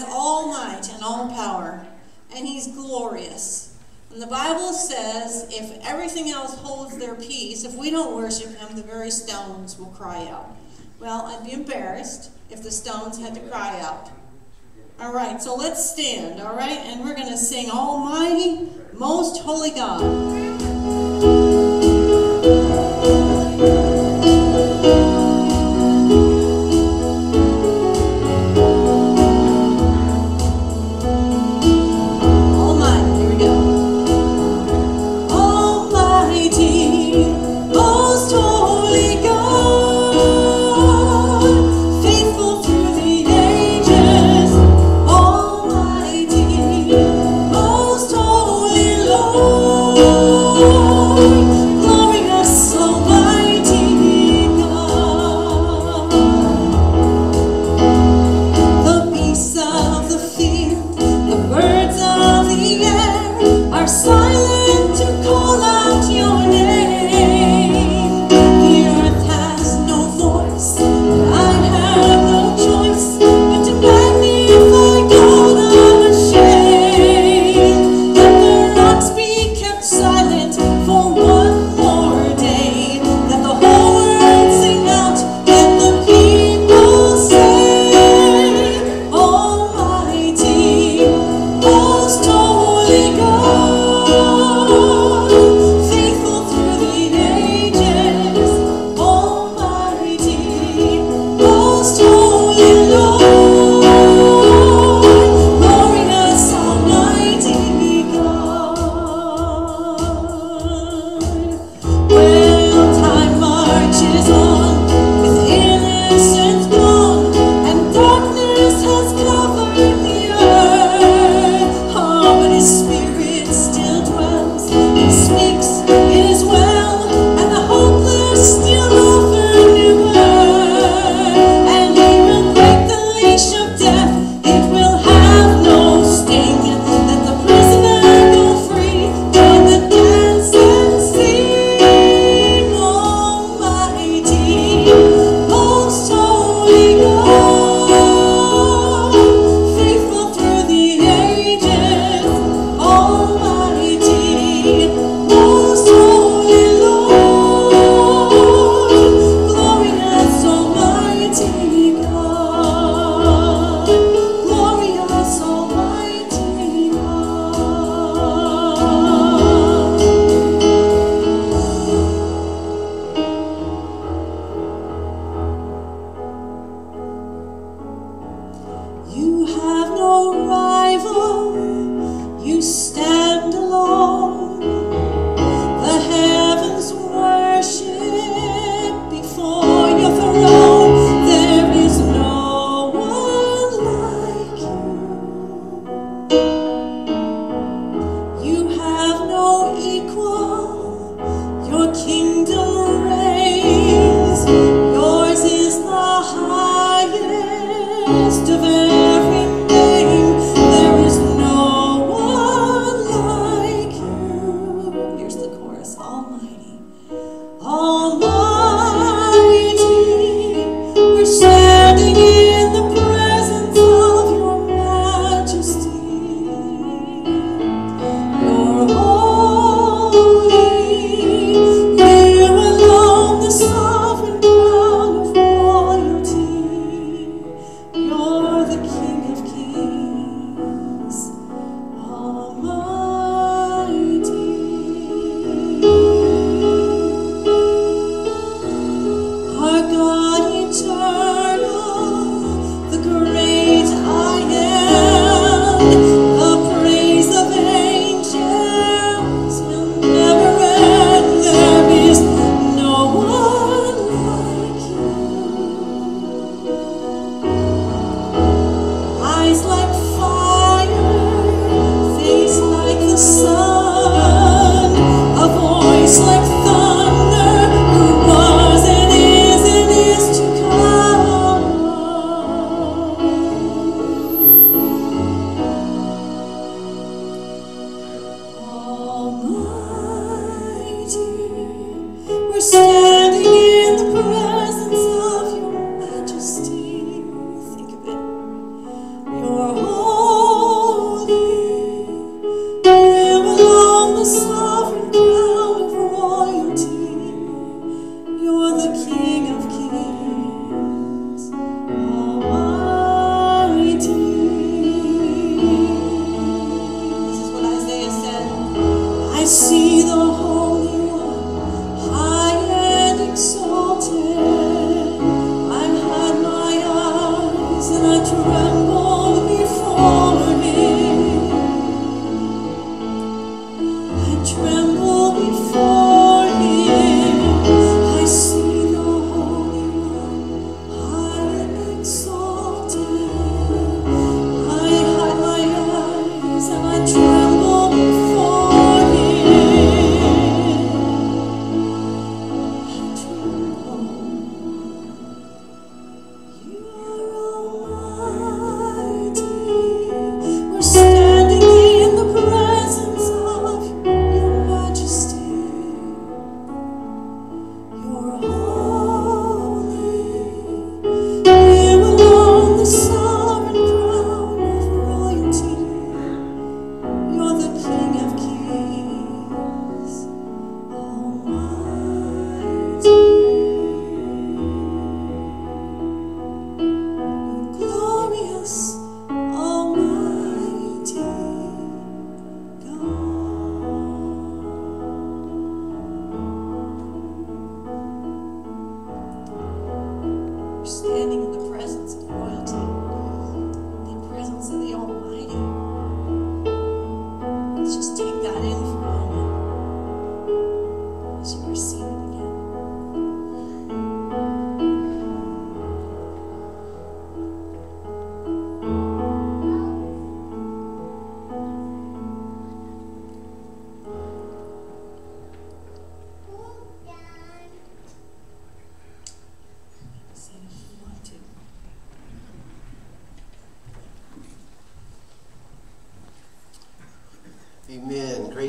has all might and all power, and he's glorious. And the Bible says if everything else holds their peace, if we don't worship him, the very stones will cry out. Well, I'd be embarrassed if the stones had to cry out. All right, so let's stand, all right? And we're going to sing Almighty, Most Holy God.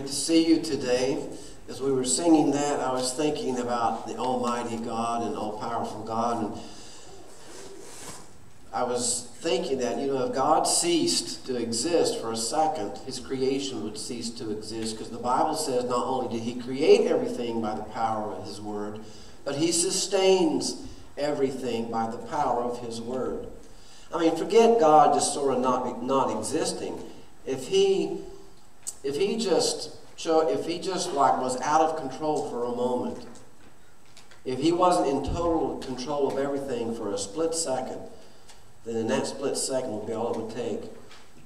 Great to see you today. As we were singing that, I was thinking about the Almighty God and all powerful God. And I was thinking that, you know, if God ceased to exist for a second, his creation would cease to exist. Because the Bible says not only did he create everything by the power of his word, but he sustains everything by the power of his word. I mean, forget God just sort of not, not existing. If he if he just if he just like was out of control for a moment, if he wasn't in total control of everything for a split second, then in that split second would be all it would take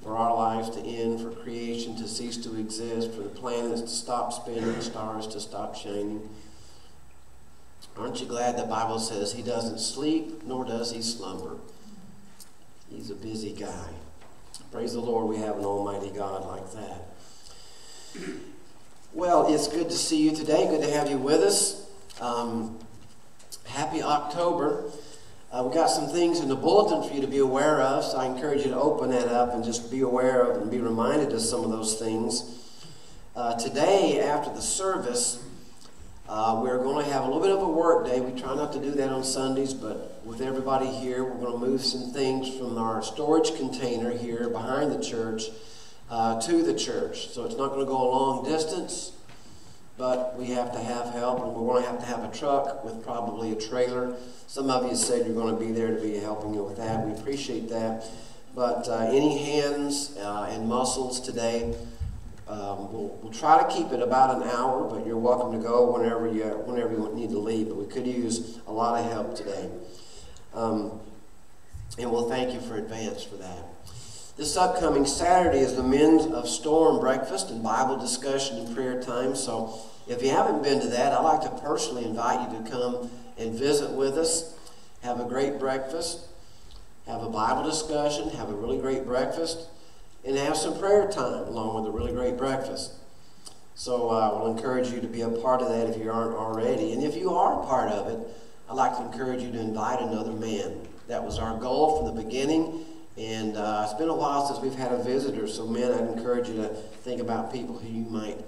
for our lives to end, for creation to cease to exist, for the planets to stop spinning, stars to stop shining. Aren't you glad the Bible says he doesn't sleep nor does he slumber? He's a busy guy. Praise the Lord, we have an almighty God like that. Well, it's good to see you today. Good to have you with us. Um, happy October. Uh, we've got some things in the bulletin for you to be aware of, so I encourage you to open that up and just be aware of and be reminded of some of those things. Uh, today, after the service, uh, we're going to have a little bit of a work day. We try not to do that on Sundays, but with everybody here, we're going to move some things from our storage container here behind the church uh, to the church. So it's not going to go a long distance, but we have to have help, and we're going to have to have a truck with probably a trailer. Some of you said you're going to be there to be helping you with that. We appreciate that. But uh, any hands uh, and muscles today, um, we'll, we'll try to keep it about an hour, but you're welcome to go whenever you, whenever you need to leave. But we could use a lot of help today. Um, and we'll thank you for advance for that. This upcoming Saturday is the Men's of Storm breakfast and Bible discussion and prayer time. So if you haven't been to that, I'd like to personally invite you to come and visit with us. Have a great breakfast, have a Bible discussion, have a really great breakfast, and have some prayer time along with a really great breakfast. So I will encourage you to be a part of that if you aren't already. And if you are a part of it, I'd like to encourage you to invite another man. That was our goal from the beginning and uh, it's been a while since we've had a visitor, so men, I'd encourage you to think about people who you might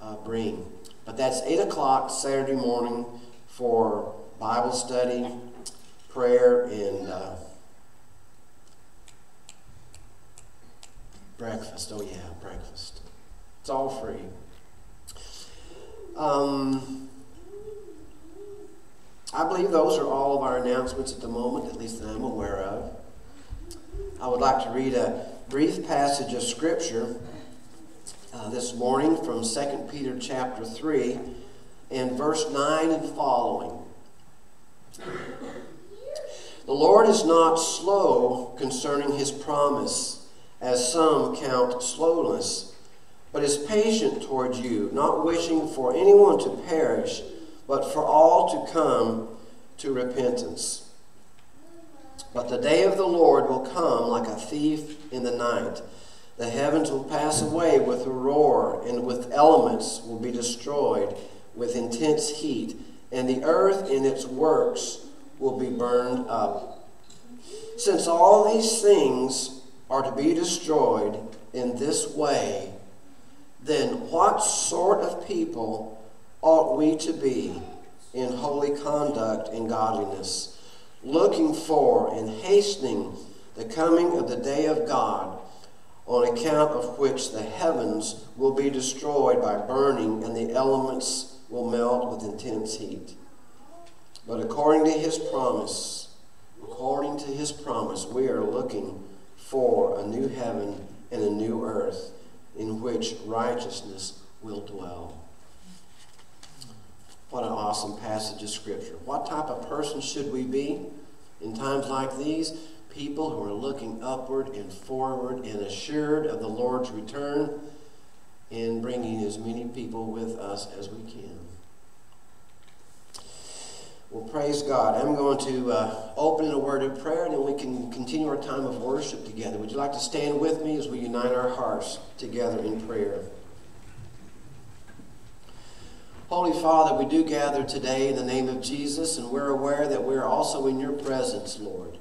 uh, bring. But that's 8 o'clock Saturday morning for Bible study, prayer, and uh, breakfast. Oh, yeah, breakfast. It's all free. Um, I believe those are all of our announcements at the moment, at least that I'm aware of. I would like to read a brief passage of Scripture uh, this morning from 2 Peter chapter 3 and verse 9 and following. The Lord is not slow concerning his promise, as some count slowness, but is patient towards you, not wishing for anyone to perish, but for all to come to repentance. But the day of the Lord will come like a thief in the night. The heavens will pass away with a roar, and with elements will be destroyed with intense heat, and the earth and its works will be burned up. Since all these things are to be destroyed in this way, then what sort of people ought we to be in holy conduct and godliness? Looking for and hastening the coming of the day of God, on account of which the heavens will be destroyed by burning and the elements will melt with intense heat. But according to his promise, according to his promise, we are looking for a new heaven and a new earth in which righteousness will dwell. What an awesome passage of Scripture. What type of person should we be in times like these? People who are looking upward and forward and assured of the Lord's return and bringing as many people with us as we can. Well, praise God. I'm going to uh, open in a word of prayer and then we can continue our time of worship together. Would you like to stand with me as we unite our hearts together in prayer? Holy Father, we do gather today in the name of Jesus, and we're aware that we're also in your presence, Lord.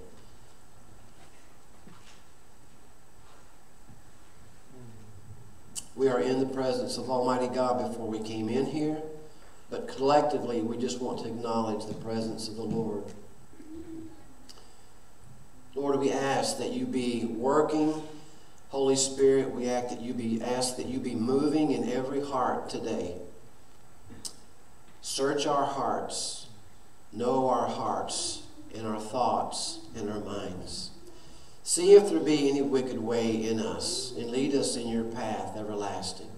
We are in the presence of Almighty God before we came in here, but collectively we just want to acknowledge the presence of the Lord. Lord, we ask that you be working. Holy Spirit, we ask that you be ask that you be moving in every heart today. Search our hearts, know our hearts and our thoughts and our minds. See if there be any wicked way in us, and lead us in your path everlasting.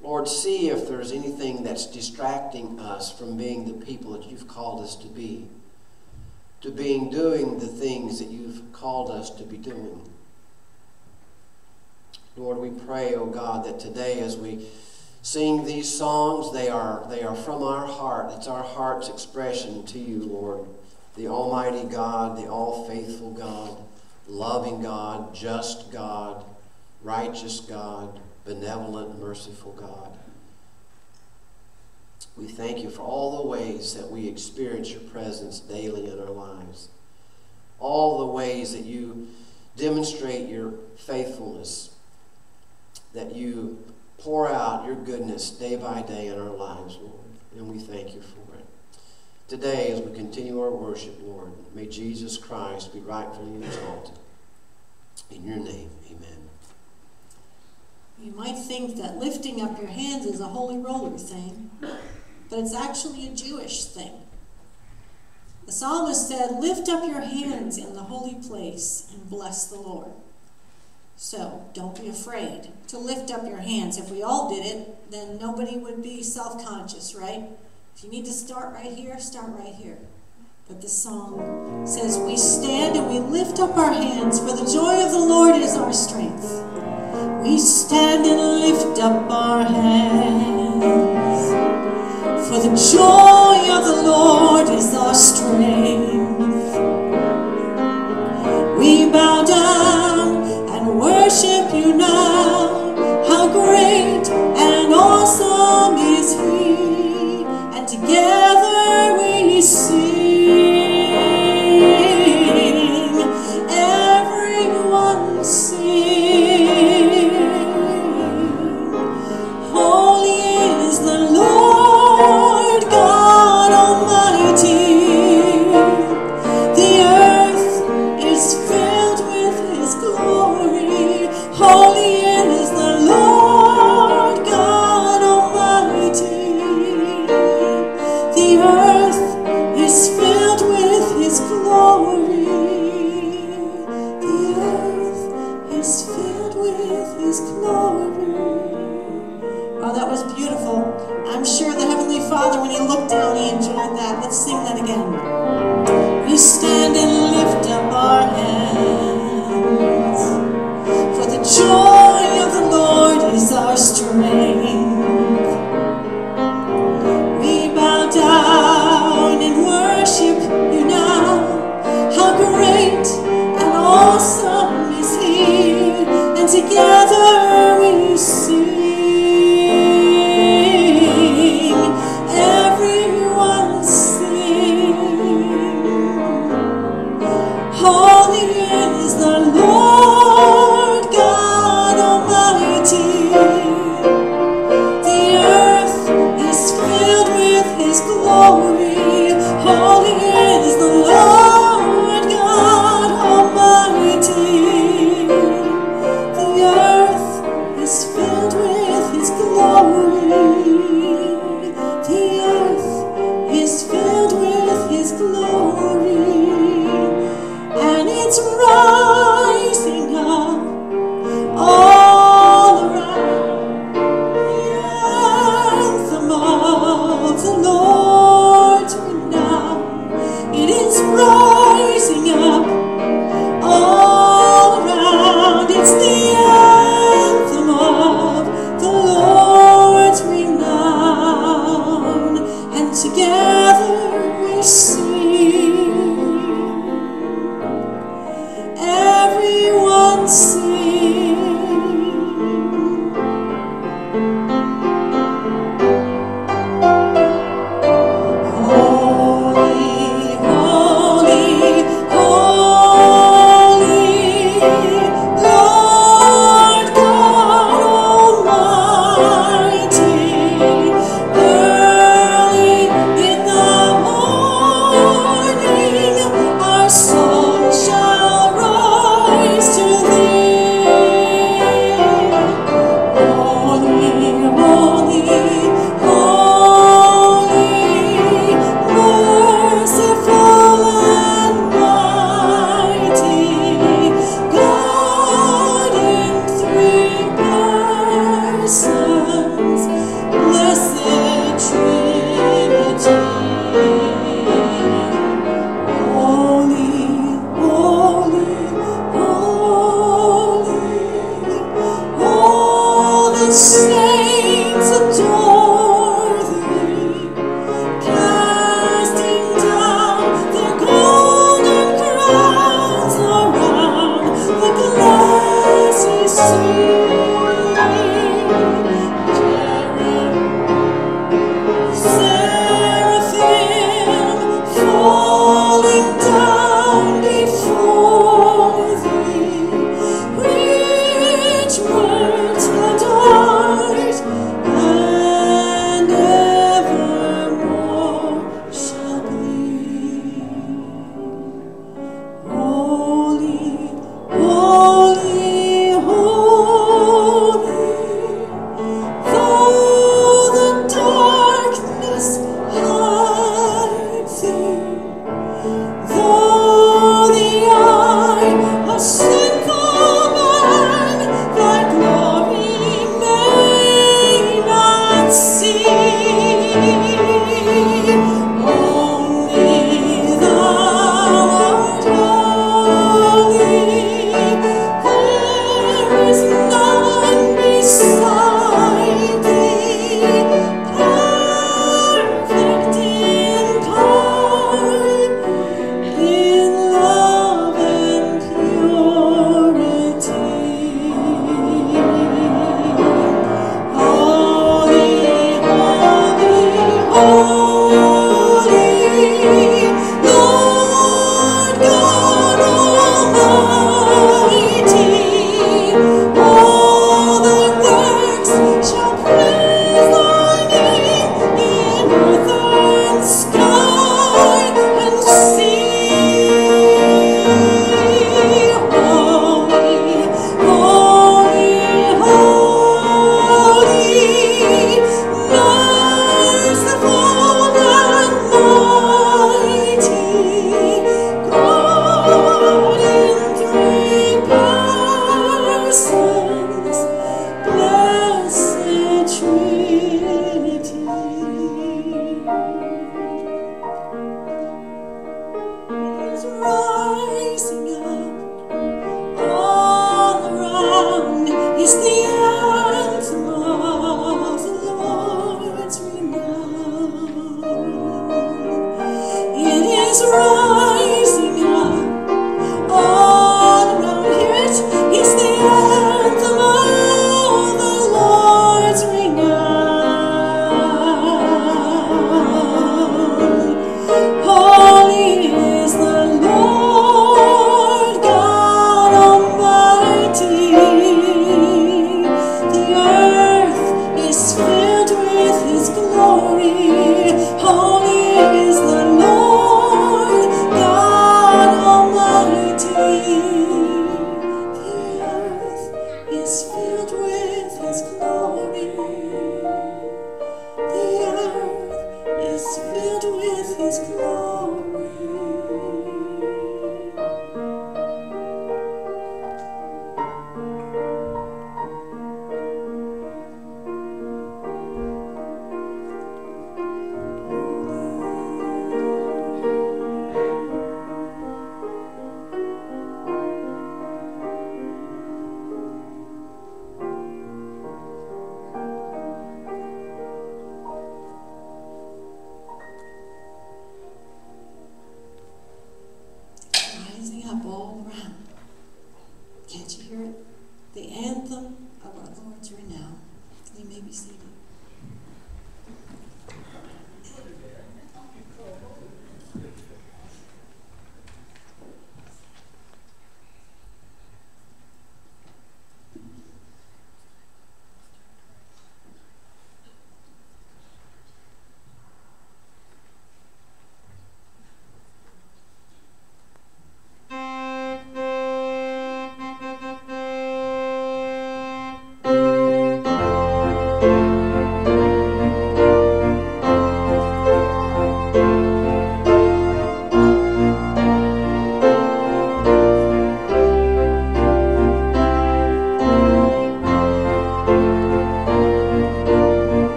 Lord, see if there's anything that's distracting us from being the people that you've called us to be, to being doing the things that you've called us to be doing. Lord, we pray, oh God, that today as we sing these songs, they are, they are from our heart. It's our heart's expression to you, Lord the Almighty God, the all faithful God, loving God, just God, righteous God, benevolent, merciful God. We thank you for all the ways that we experience your presence daily in our lives. All the ways that you demonstrate your faithfulness, that you pour out your goodness day by day in our lives, Lord. And we thank you for it. Today, as we continue our worship, Lord, may Jesus Christ be rightfully exalted. In your name, amen. You might think that lifting up your hands is a holy roller thing, but it's actually a Jewish thing. The psalmist said, Lift up your hands in the holy place and bless the Lord. So don't be afraid to lift up your hands. If we all did it, then nobody would be self conscious, right? If you need to start right here, start right here. But the song says, We stand and we lift up our hands, for the joy of the Lord is our strength. We stand and lift up our hands, for the joy of the Lord is our strength. We bow down together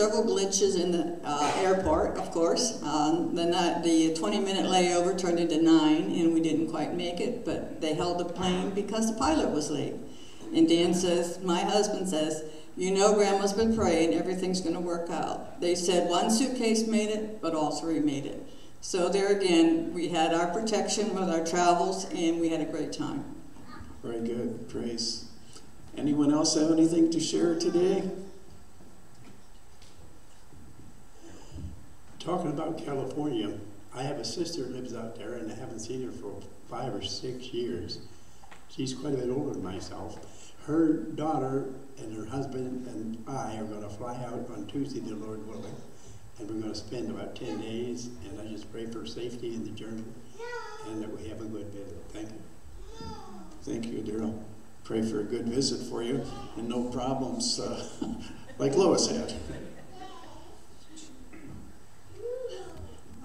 several glitches in the uh, airport, of course. Um, the, the 20 minute layover turned into nine, and we didn't quite make it, but they held the plane because the pilot was late. And Dan says, My husband says, You know, Grandma's been praying, everything's going to work out. They said one suitcase made it, but all three made it. So, there again, we had our protection with our travels, and we had a great time. Very good. Praise. Anyone else have anything to share today? Talking about California, I have a sister who lives out there, and I haven't seen her for five or six years. She's quite a bit older than myself. Her daughter and her husband and I are going to fly out on Tuesday, the Lord willing, and we're going to spend about 10 days, and I just pray for safety in the journey and that we have a good visit. Thank you. Thank you, Daryl. Pray for a good visit for you and no problems uh, like Lois had.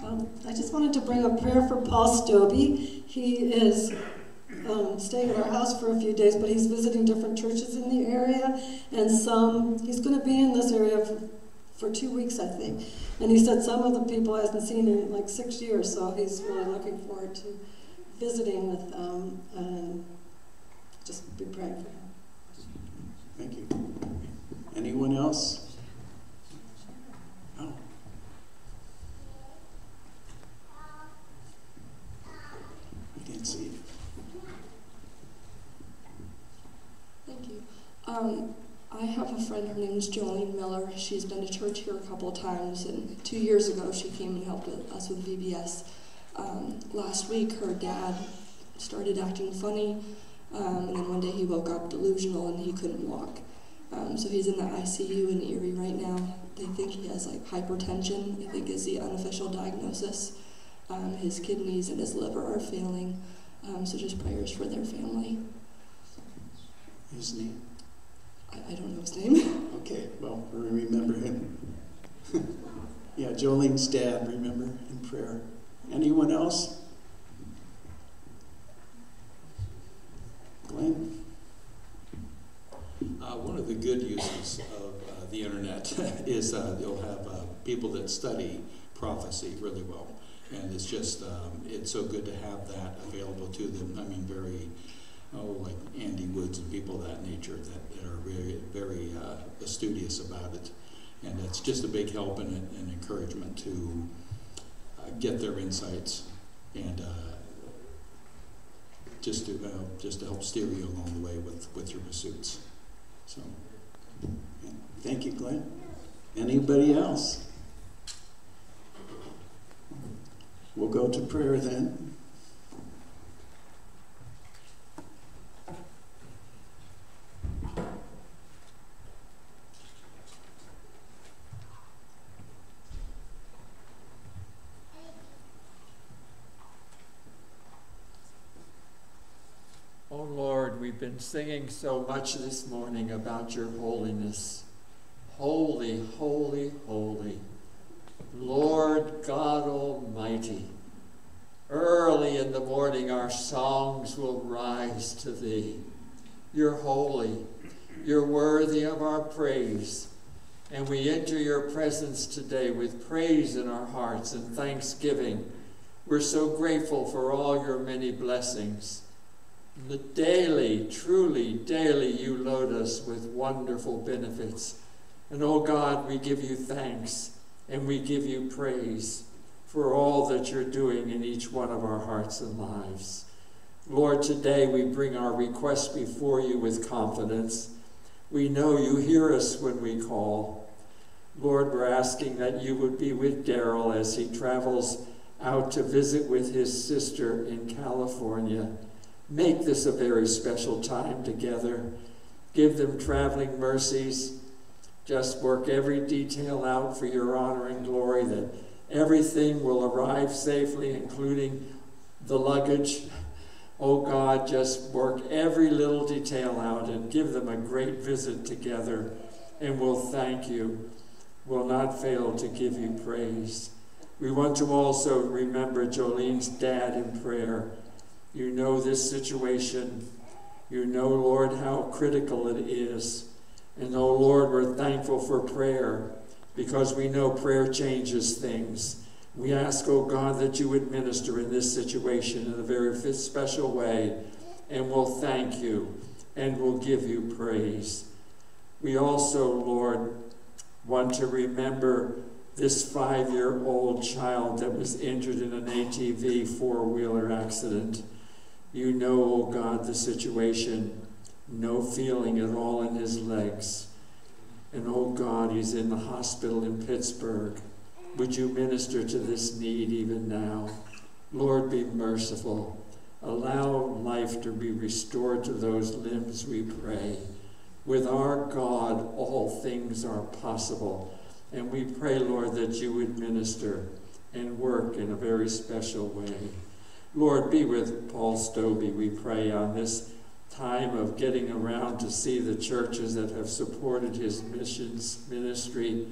Um, I just wanted to bring a prayer for Paul Stobie. He is um, staying at our house for a few days, but he's visiting different churches in the area, and some he's going to be in this area for, for two weeks, I think. And he said some of the people hasn't seen in like six years, so he's really looking forward to visiting with them and just be praying for him. Thank you. Anyone else? Um, I have a friend, her name is Jolene Miller. She's been to church here a couple of times, and two years ago she came and helped us with VBS. Um, last week, her dad started acting funny, um, and then one day he woke up delusional and he couldn't walk. Um, so he's in the ICU in Erie right now. They think he has like hypertension, I think is the unofficial diagnosis. Um, his kidneys and his liver are failing, um, so just prayers for their family. His name? I, I don't know his name. Okay, well, we remember him. yeah, Jolene's dad, remember, in prayer. Anyone else? Glenn? Uh, one of the good uses of uh, the internet is uh, you'll have uh, people that study prophecy really well. And it's just, um, it's so good to have that available to them. I mean, very oh, like Andy Woods and people of that nature that, that are very, very uh, studious about it. And it's just a big help and an encouragement to uh, get their insights and uh, just to uh, just to help steer you along the way with, with your pursuits. So, yeah. thank you, Glenn. Anybody else? We'll go to prayer then. Oh Lord, we've been singing so much this morning about your holiness. Holy, holy, holy. Lord God Almighty. Early in the morning, our songs will rise to thee. You're holy. You're worthy of our praise. And we enter your presence today with praise in our hearts and thanksgiving. We're so grateful for all your many blessings. The daily, truly daily, you load us with wonderful benefits. And oh God, we give you thanks and we give you praise for all that you're doing in each one of our hearts and lives. Lord, today we bring our request before you with confidence. We know you hear us when we call. Lord, we're asking that you would be with Daryl as he travels out to visit with his sister in California. Make this a very special time together. Give them traveling mercies. Just work every detail out for your honor and glory that everything will arrive safely, including the luggage. Oh God, just work every little detail out and give them a great visit together, and we'll thank you. We'll not fail to give you praise. We want to also remember Jolene's dad in prayer. You know this situation. You know, Lord, how critical it is. And oh Lord, we're thankful for prayer because we know prayer changes things. We ask, oh God, that you would minister in this situation in a very special way, and we'll thank you and we'll give you praise. We also, Lord, want to remember this five year old child that was injured in an ATV four wheeler accident. You know, oh God, the situation, no feeling at all in his legs. And oh God, he's in the hospital in Pittsburgh. Would you minister to this need even now? Lord, be merciful. Allow life to be restored to those limbs, we pray. With our God, all things are possible. And we pray, Lord, that you would minister and work in a very special way. Lord, be with Paul Stobie, we pray, on this time of getting around to see the churches that have supported his missions ministry.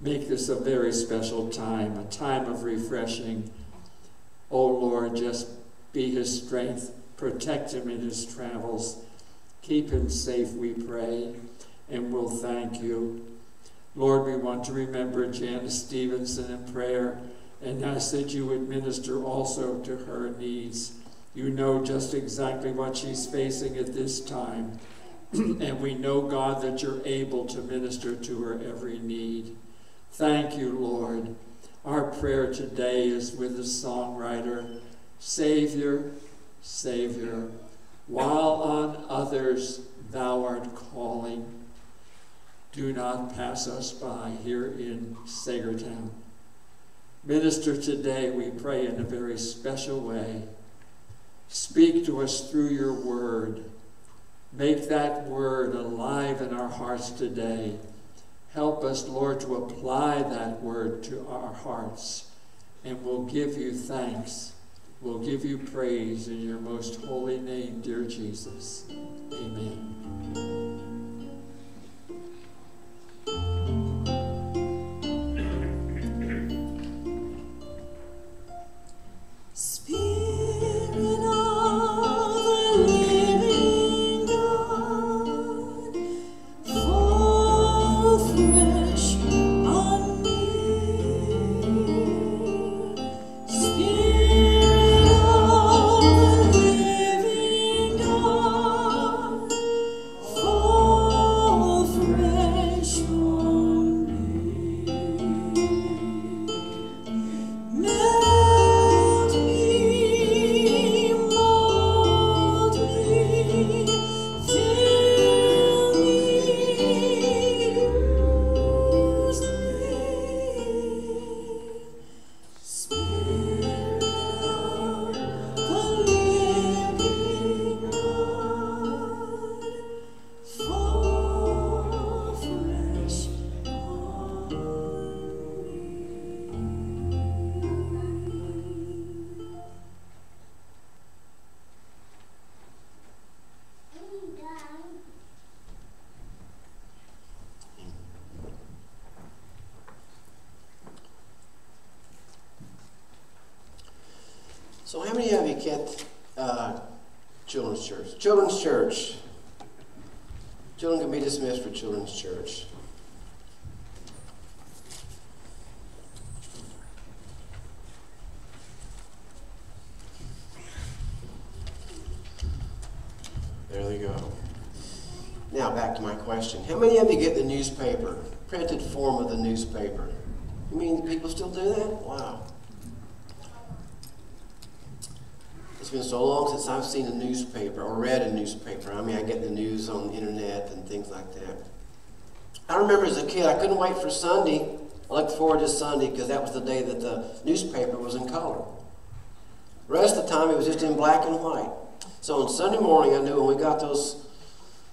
Make this a very special time, a time of refreshing. Oh Lord, just be his strength, protect him in his travels, keep him safe, we pray, and we'll thank you. Lord, we want to remember Janice Stevenson in prayer and ask that you would minister also to her needs. You know just exactly what she's facing at this time. and we know, God, that you're able to minister to her every need. Thank you, Lord. Our prayer today is with the songwriter Savior, Savior, while on others thou art calling, do not pass us by here in Saegertown. Minister today, we pray, in a very special way. Speak to us through your word. Make that word alive in our hearts today. Help us, Lord, to apply that word to our hearts. And we'll give you thanks. We'll give you praise in your most holy name, dear Jesus. Amen. Church. There they go. Now, back to my question. How many of you get the newspaper, printed form of the newspaper? You mean people still do that? Wow. It's been so long since I've seen a newspaper or read a newspaper. I mean, I get the news on the internet and things like that. I remember as a kid, I couldn't wait for Sunday. I looked forward to Sunday because that was the day that the newspaper was in color. The rest of the time, it was just in black and white. So on Sunday morning, I knew when we got those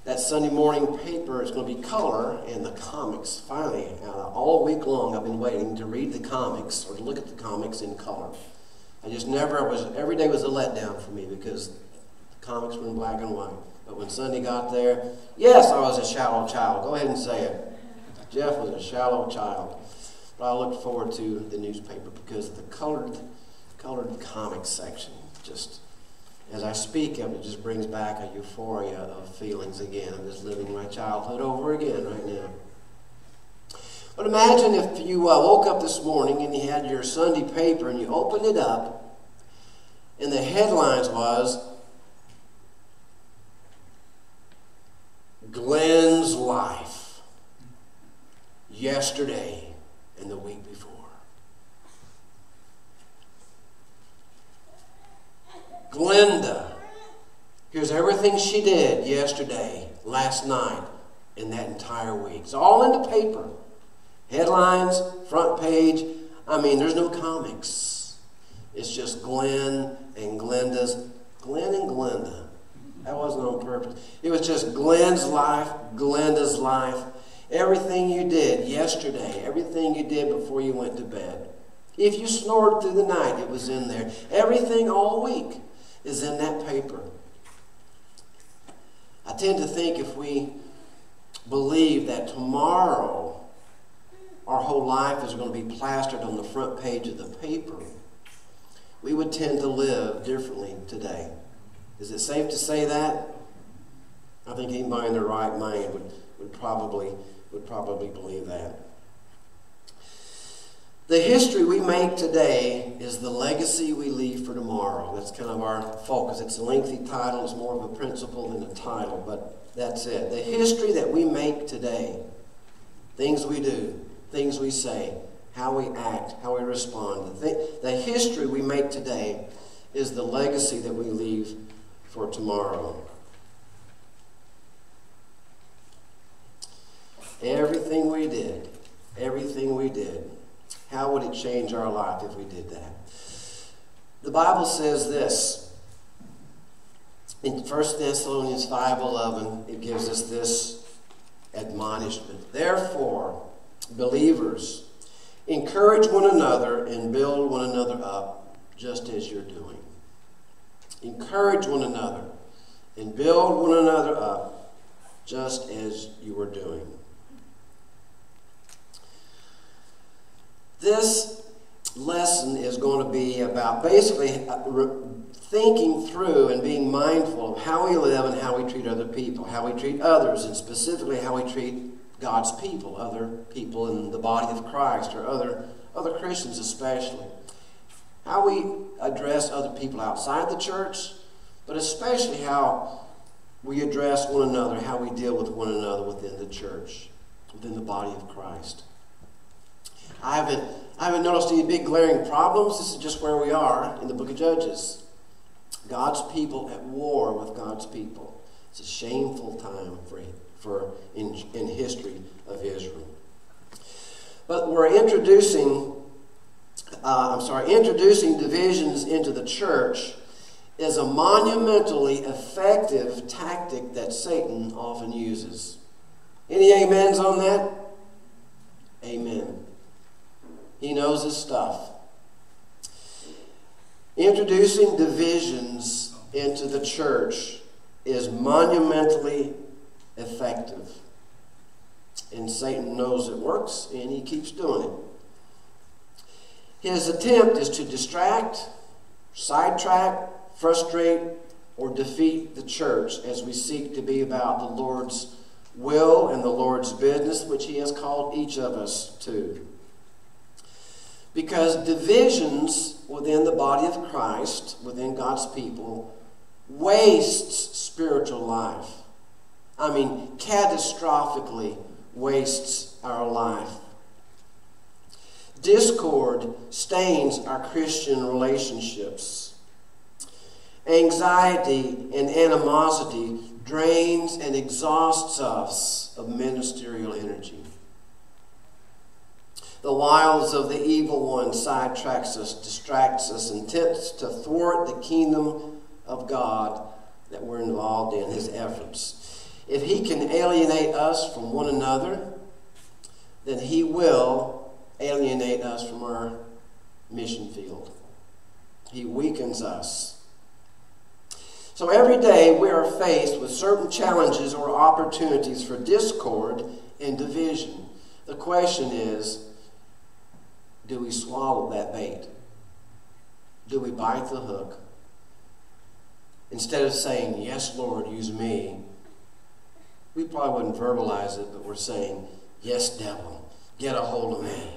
that Sunday morning paper is going to be color and the comics. Finally, uh, all week long, I've been waiting to read the comics or to look at the comics in color. I just never was, every day was a letdown for me because the comics were in black and white. But when Sunday got there, yes, I was a shallow child. Go ahead and say it. Jeff was a shallow child. But I looked forward to the newspaper because the colored, colored comics section just, as I speak of it, just brings back a euphoria of feelings again. I'm just living my childhood over again right now. But imagine if you uh, woke up this morning and you had your Sunday paper and you opened it up, and the headlines was Glenn's life yesterday and the week before. Glenda, here's everything she did yesterday, last night, and that entire week. It's all in the paper. Headlines, front page. I mean, there's no comics. It's just Glenn and Glenda's. Glenn and Glenda. That wasn't on purpose. It was just Glenn's life, Glenda's life. Everything you did yesterday, everything you did before you went to bed. If you snored through the night, it was in there. Everything all week is in that paper. I tend to think if we believe that tomorrow our whole life is going to be plastered on the front page of the paper, we would tend to live differently today. Is it safe to say that? I think anybody in their right mind would, would probably would probably believe that. The history we make today is the legacy we leave for tomorrow. That's kind of our focus. It's a lengthy title, it's more of a principle than a title, but that's it. The history that we make today, things we do, things we say, how we act, how we respond, the, the history we make today is the legacy that we leave for tomorrow. Everything we did, everything we did, how would it change our life if we did that? The Bible says this. In 1 Thessalonians 5.11, it gives us this admonishment. Therefore, believers, encourage one another and build one another up, just as you're doing. Encourage one another and build one another up, just as you are doing. This lesson is going to be about basically uh, thinking through and being mindful of how we live and how we treat other people, how we treat others, and specifically how we treat God's people, other people in the body of Christ, or other, other Christians especially. How we address other people outside the church, but especially how we address one another, how we deal with one another within the church, within the body of Christ. I haven't, I haven't noticed any big glaring problems. This is just where we are in the book of Judges. God's people at war with God's people. It's a shameful time for, for in, in history of Israel. But we're introducing, uh, I'm sorry, introducing divisions into the church is a monumentally effective tactic that Satan often uses. Any amens on that? Amen. He knows his stuff. Introducing divisions into the church is monumentally effective. And Satan knows it works, and he keeps doing it. His attempt is to distract, sidetrack, frustrate, or defeat the church as we seek to be about the Lord's will and the Lord's business, which he has called each of us to. Because divisions within the body of Christ, within God's people, wastes spiritual life. I mean, catastrophically wastes our life. Discord stains our Christian relationships. Anxiety and animosity drains and exhausts us of ministerial energy. The wiles of the evil one sidetracks us, distracts us, and tempts to thwart the kingdom of God that we're involved in, his efforts. If he can alienate us from one another, then he will alienate us from our mission field. He weakens us. So every day we are faced with certain challenges or opportunities for discord and division. The question is do we swallow that bait? Do we bite the hook? instead of saying, Yes, Lord, use me, we probably wouldn't verbalize it, but we're saying, Yes, devil, get a hold of me.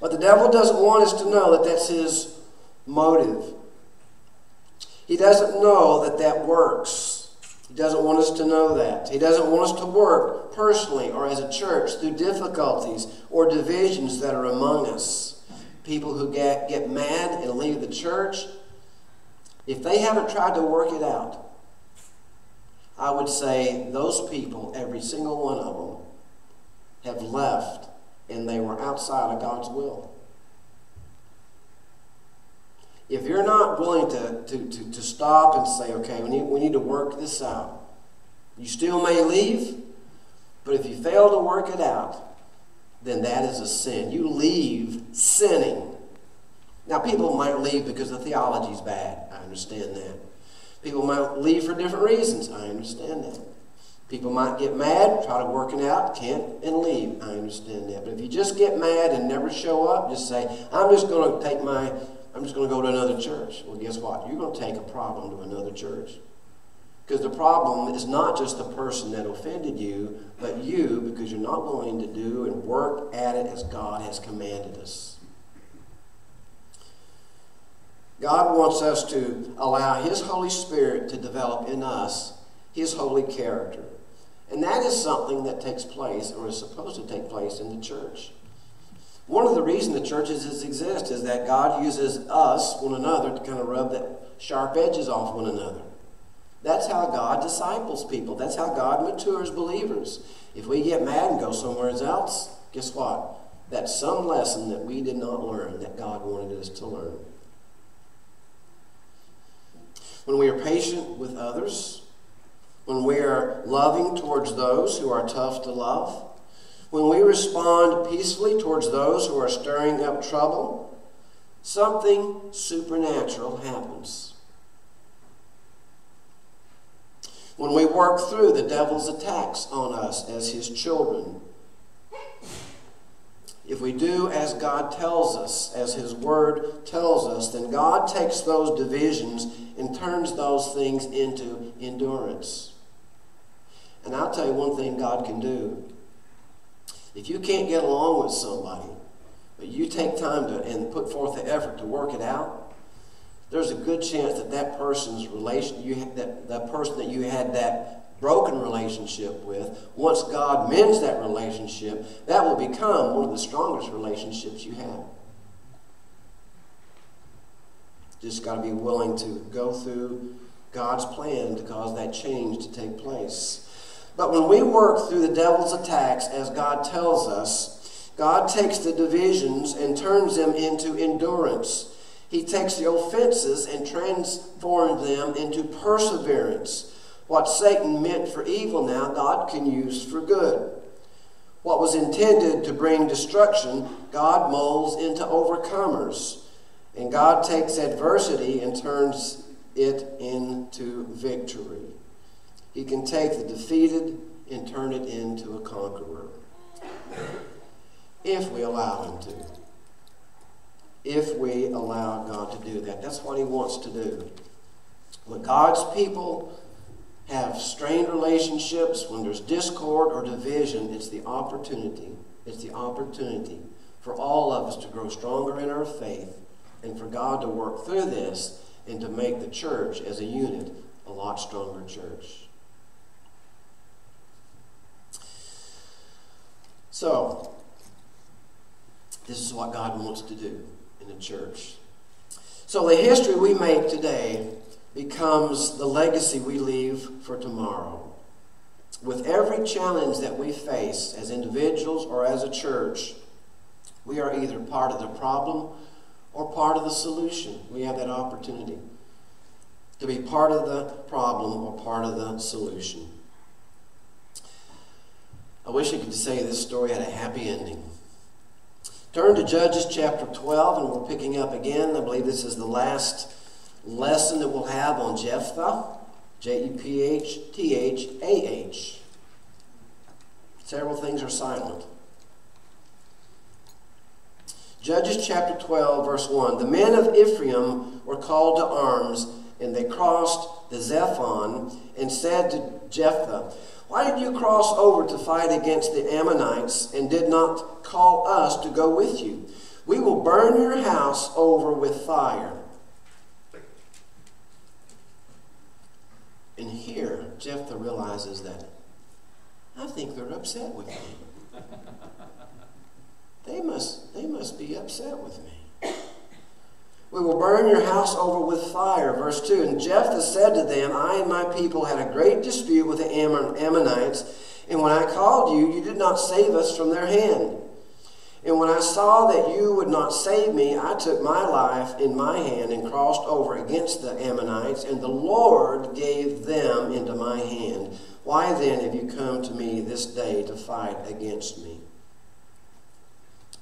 But the devil doesn't want us to know that that's his motive. He doesn't know that that works. He doesn't want us to know that. He doesn't want us to work personally or as a church through difficulties or divisions that are among us. People who get, get mad and leave the church, if they haven't tried to work it out, I would say those people, every single one of them, have left and they were outside of God's will. If you're not willing to, to, to, to stop and say, okay, we need, we need to work this out, you still may leave, but if you fail to work it out, then that is a sin. You leave sinning. Now, people might leave because the theology is bad. I understand that. People might leave for different reasons. I understand that. People might get mad, try to work it out, can't, and leave. I understand that. But if you just get mad and never show up, just say, I'm just going to take my, I'm just going to go to another church. Well, guess what? You're going to take a problem to another church. Because the problem is not just the person that offended you, but you because you're not willing to do and work at it as God has commanded us. God wants us to allow His Holy Spirit to develop in us His holy character. And that is something that takes place or is supposed to take place in the church. One of the reasons the churches exist is that God uses us, one another, to kind of rub the sharp edges off one another. That's how God disciples people. That's how God matures believers. If we get mad and go somewhere else, guess what? That's some lesson that we did not learn that God wanted us to learn. When we are patient with others, when we are loving towards those who are tough to love, when we respond peacefully towards those who are stirring up trouble, something supernatural happens. When we work through the devil's attacks on us as his children, if we do as God tells us, as His Word tells us, then God takes those divisions and turns those things into endurance. And I'll tell you one thing God can do. If you can't get along with somebody, but you take time to and put forth the effort to work it out, there's a good chance that that person's relation, you that that person that you had that broken relationship with, once God mends that relationship, that will become one of the strongest relationships you have. Just got to be willing to go through God's plan to cause that change to take place. But when we work through the devil's attacks as God tells us, God takes the divisions and turns them into endurance. He takes the offenses and transforms them into perseverance. What Satan meant for evil now, God can use for good. What was intended to bring destruction, God molds into overcomers. And God takes adversity and turns it into victory. He can take the defeated and turn it into a conqueror. If we allow Him to. If we allow God to do that. That's what He wants to do. When God's people have strained relationships, when there's discord or division, it's the opportunity. It's the opportunity for all of us to grow stronger in our faith and for God to work through this and to make the church as a unit a lot stronger church. So, this is what God wants to do in the church. So, the history we make today becomes the legacy we leave for tomorrow. With every challenge that we face as individuals or as a church, we are either part of the problem or part of the solution. We have that opportunity to be part of the problem or part of the solution. I wish I could say this story had a happy ending. Turn to Judges chapter 12, and we're picking up again. I believe this is the last lesson that we'll have on Jephthah. J E P H T H A H. Several things are silent. Judges chapter 12, verse 1. The men of Ephraim were called to arms, and they crossed the Zephon and said to Jephthah, Why did you cross over to fight against the Ammonites and did not call us to go with you? We will burn your house over with fire. And here, Jephthah realizes that I think they're upset with me. They must, they must be upset with me. We will burn your house over with fire. Verse 2 And Jephthah said to them, I and my people had a great dispute with the Ammonites, and when I called you, you did not save us from their hand. And when I saw that you would not save me, I took my life in my hand and crossed over against the Ammonites, and the Lord gave them into my hand. Why then have you come to me this day to fight against me?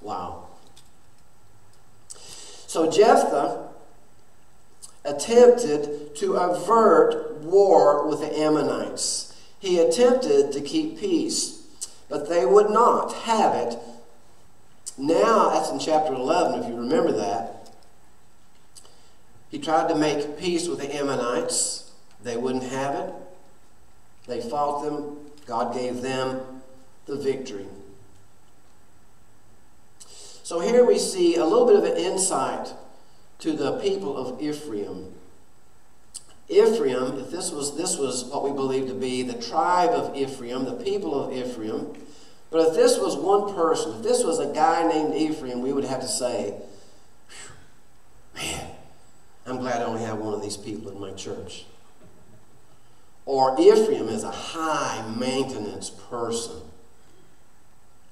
Wow. So Jephthah attempted to avert war with the Ammonites. He attempted to keep peace, but they would not have it. Now, that's in chapter 11, if you remember that. He tried to make peace with the Ammonites. They wouldn't have it. They fought them. God gave them the victory. So here we see a little bit of an insight to the people of Ephraim. Ephraim, if this was this was what we believe to be the tribe of Ephraim, the people of Ephraim, but if this was one person, if this was a guy named Ephraim, we would have to say, man, I'm glad I only have one of these people in my church. Or Ephraim is a high maintenance person.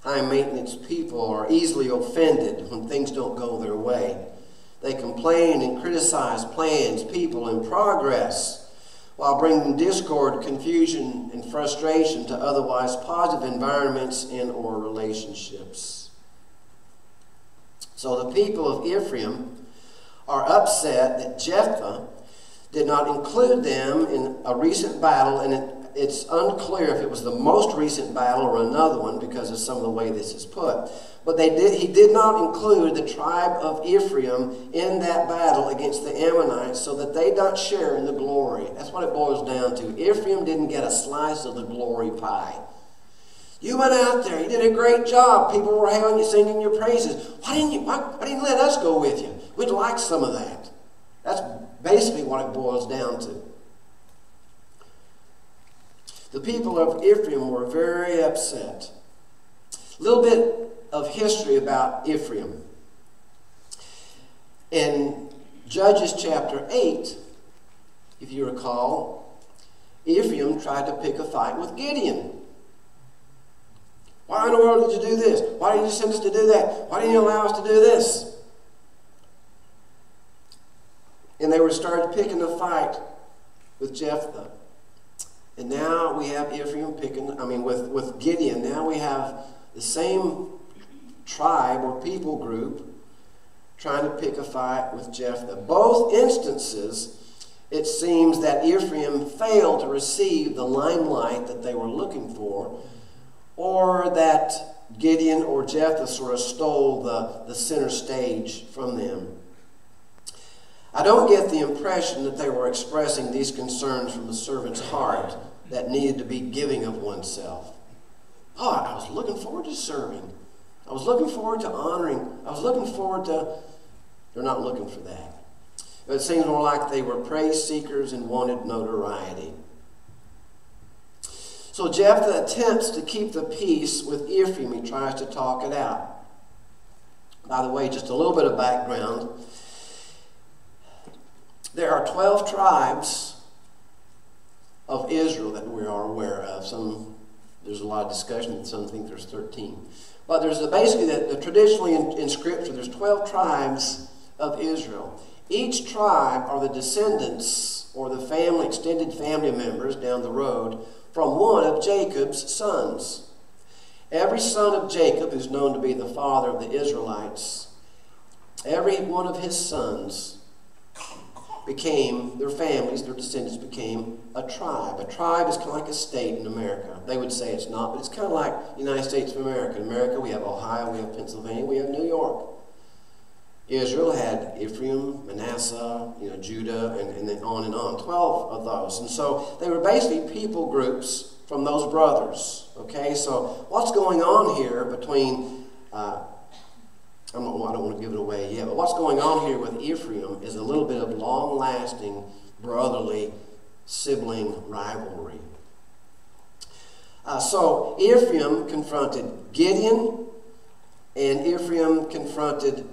High maintenance people are easily offended when things don't go their way. They complain and criticize plans, people, and progress while bringing discord, confusion, and frustration to otherwise positive environments and or relationships. So the people of Ephraim are upset that Jephthah did not include them in a recent battle and it's unclear if it was the most recent battle or another one because of some of the way this is put. But they did, he did not include the tribe of Ephraim in that battle against the Ammonites so that they not share in the glory. That's what it boils down to. Ephraim didn't get a slice of the glory pie. You went out there, you did a great job. People were hailing you, singing your praises. Why didn't you? Why, why didn't you let us go with you? We'd like some of that. That's basically what it boils down to. The people of Ephraim were very upset. A little bit of history about Ephraim. In Judges chapter 8, if you recall, Ephraim tried to pick a fight with Gideon. Why in the world did you do this? Why did you send us to do that? Why didn't you allow us to do this? And they were started picking a fight with Jephthah. And now we have Ephraim picking, I mean, with, with Gideon, now we have the same tribe or people group trying to pick a fight with Jephthah. Both instances, it seems that Ephraim failed to receive the limelight that they were looking for, or that Gideon or Jephthah sort of stole the, the center stage from them. I don't get the impression that they were expressing these concerns from the servant's heart that needed to be giving of oneself. Oh, I was looking forward to serving. I was looking forward to honoring. I was looking forward to. They're not looking for that. It seems more like they were praise seekers and wanted notoriety. So Jephthah attempts to keep the peace with Ephraim. He tries to talk it out. By the way, just a little bit of background. There are 12 tribes of Israel that we are aware of. Some, there's a lot of discussion, some think there's 13. But there's a, basically, that the traditionally in, in Scripture, there's 12 tribes of Israel. Each tribe are the descendants or the family, extended family members down the road from one of Jacob's sons. Every son of Jacob, who's known to be the father of the Israelites, every one of his sons became, their families, their descendants became a tribe. A tribe is kind of like a state in America. They would say it's not, but it's kind of like the United States of America. In America, we have Ohio, we have Pennsylvania, we have New York. Israel had Ephraim, Manasseh, you know, Judah, and, and then on and on. Twelve of those. And so they were basically people groups from those brothers. Okay, so what's going on here between, uh, I, don't, I don't want to give it away yet, but what's going on here with Ephraim is a little bit of long lasting brotherly sibling rivalry. Uh, so Ephraim confronted Gideon, and Ephraim confronted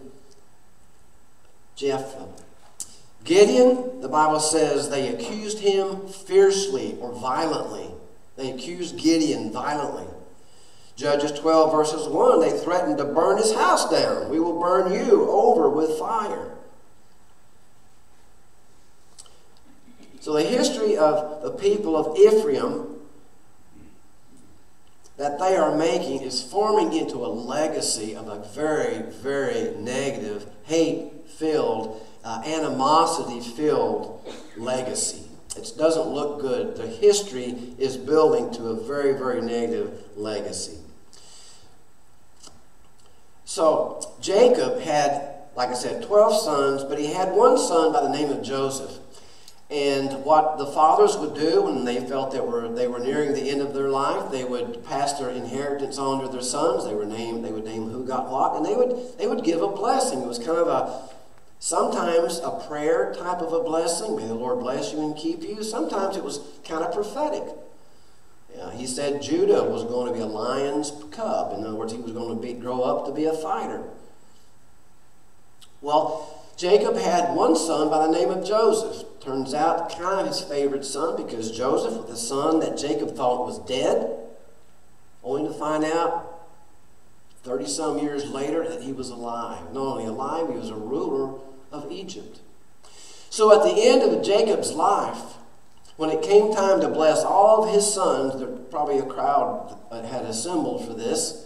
Jephthah. Gideon, the Bible says they accused him fiercely or violently. They accused Gideon violently. Judges 12, verses 1, they threatened to burn his house down. We will burn you over with fire. So, the history of the people of Ephraim that they are making is forming into a legacy of a very, very negative, hate filled, uh, animosity filled legacy. It doesn't look good. The history is building to a very, very negative legacy. So, Jacob had, like I said, 12 sons, but he had one son by the name of Joseph. And what the fathers would do when they felt that were, they were nearing the end of their life, they would pass their inheritance on to their sons. They, were named, they would name who got what, and they would, they would give a blessing. It was kind of a, sometimes a prayer type of a blessing. May the Lord bless you and keep you. Sometimes it was kind of prophetic. Yeah, he said Judah was going to be a lion's cub. In other words, he was going to be, grow up to be a fighter. Well, Jacob had one son by the name of Joseph. Turns out, kind of his favorite son because Joseph the son that Jacob thought was dead, only to find out 30 some years later that he was alive. Not only alive, he was a ruler of Egypt. So at the end of Jacob's life, when it came time to bless all of his sons, there probably a crowd had assembled for this.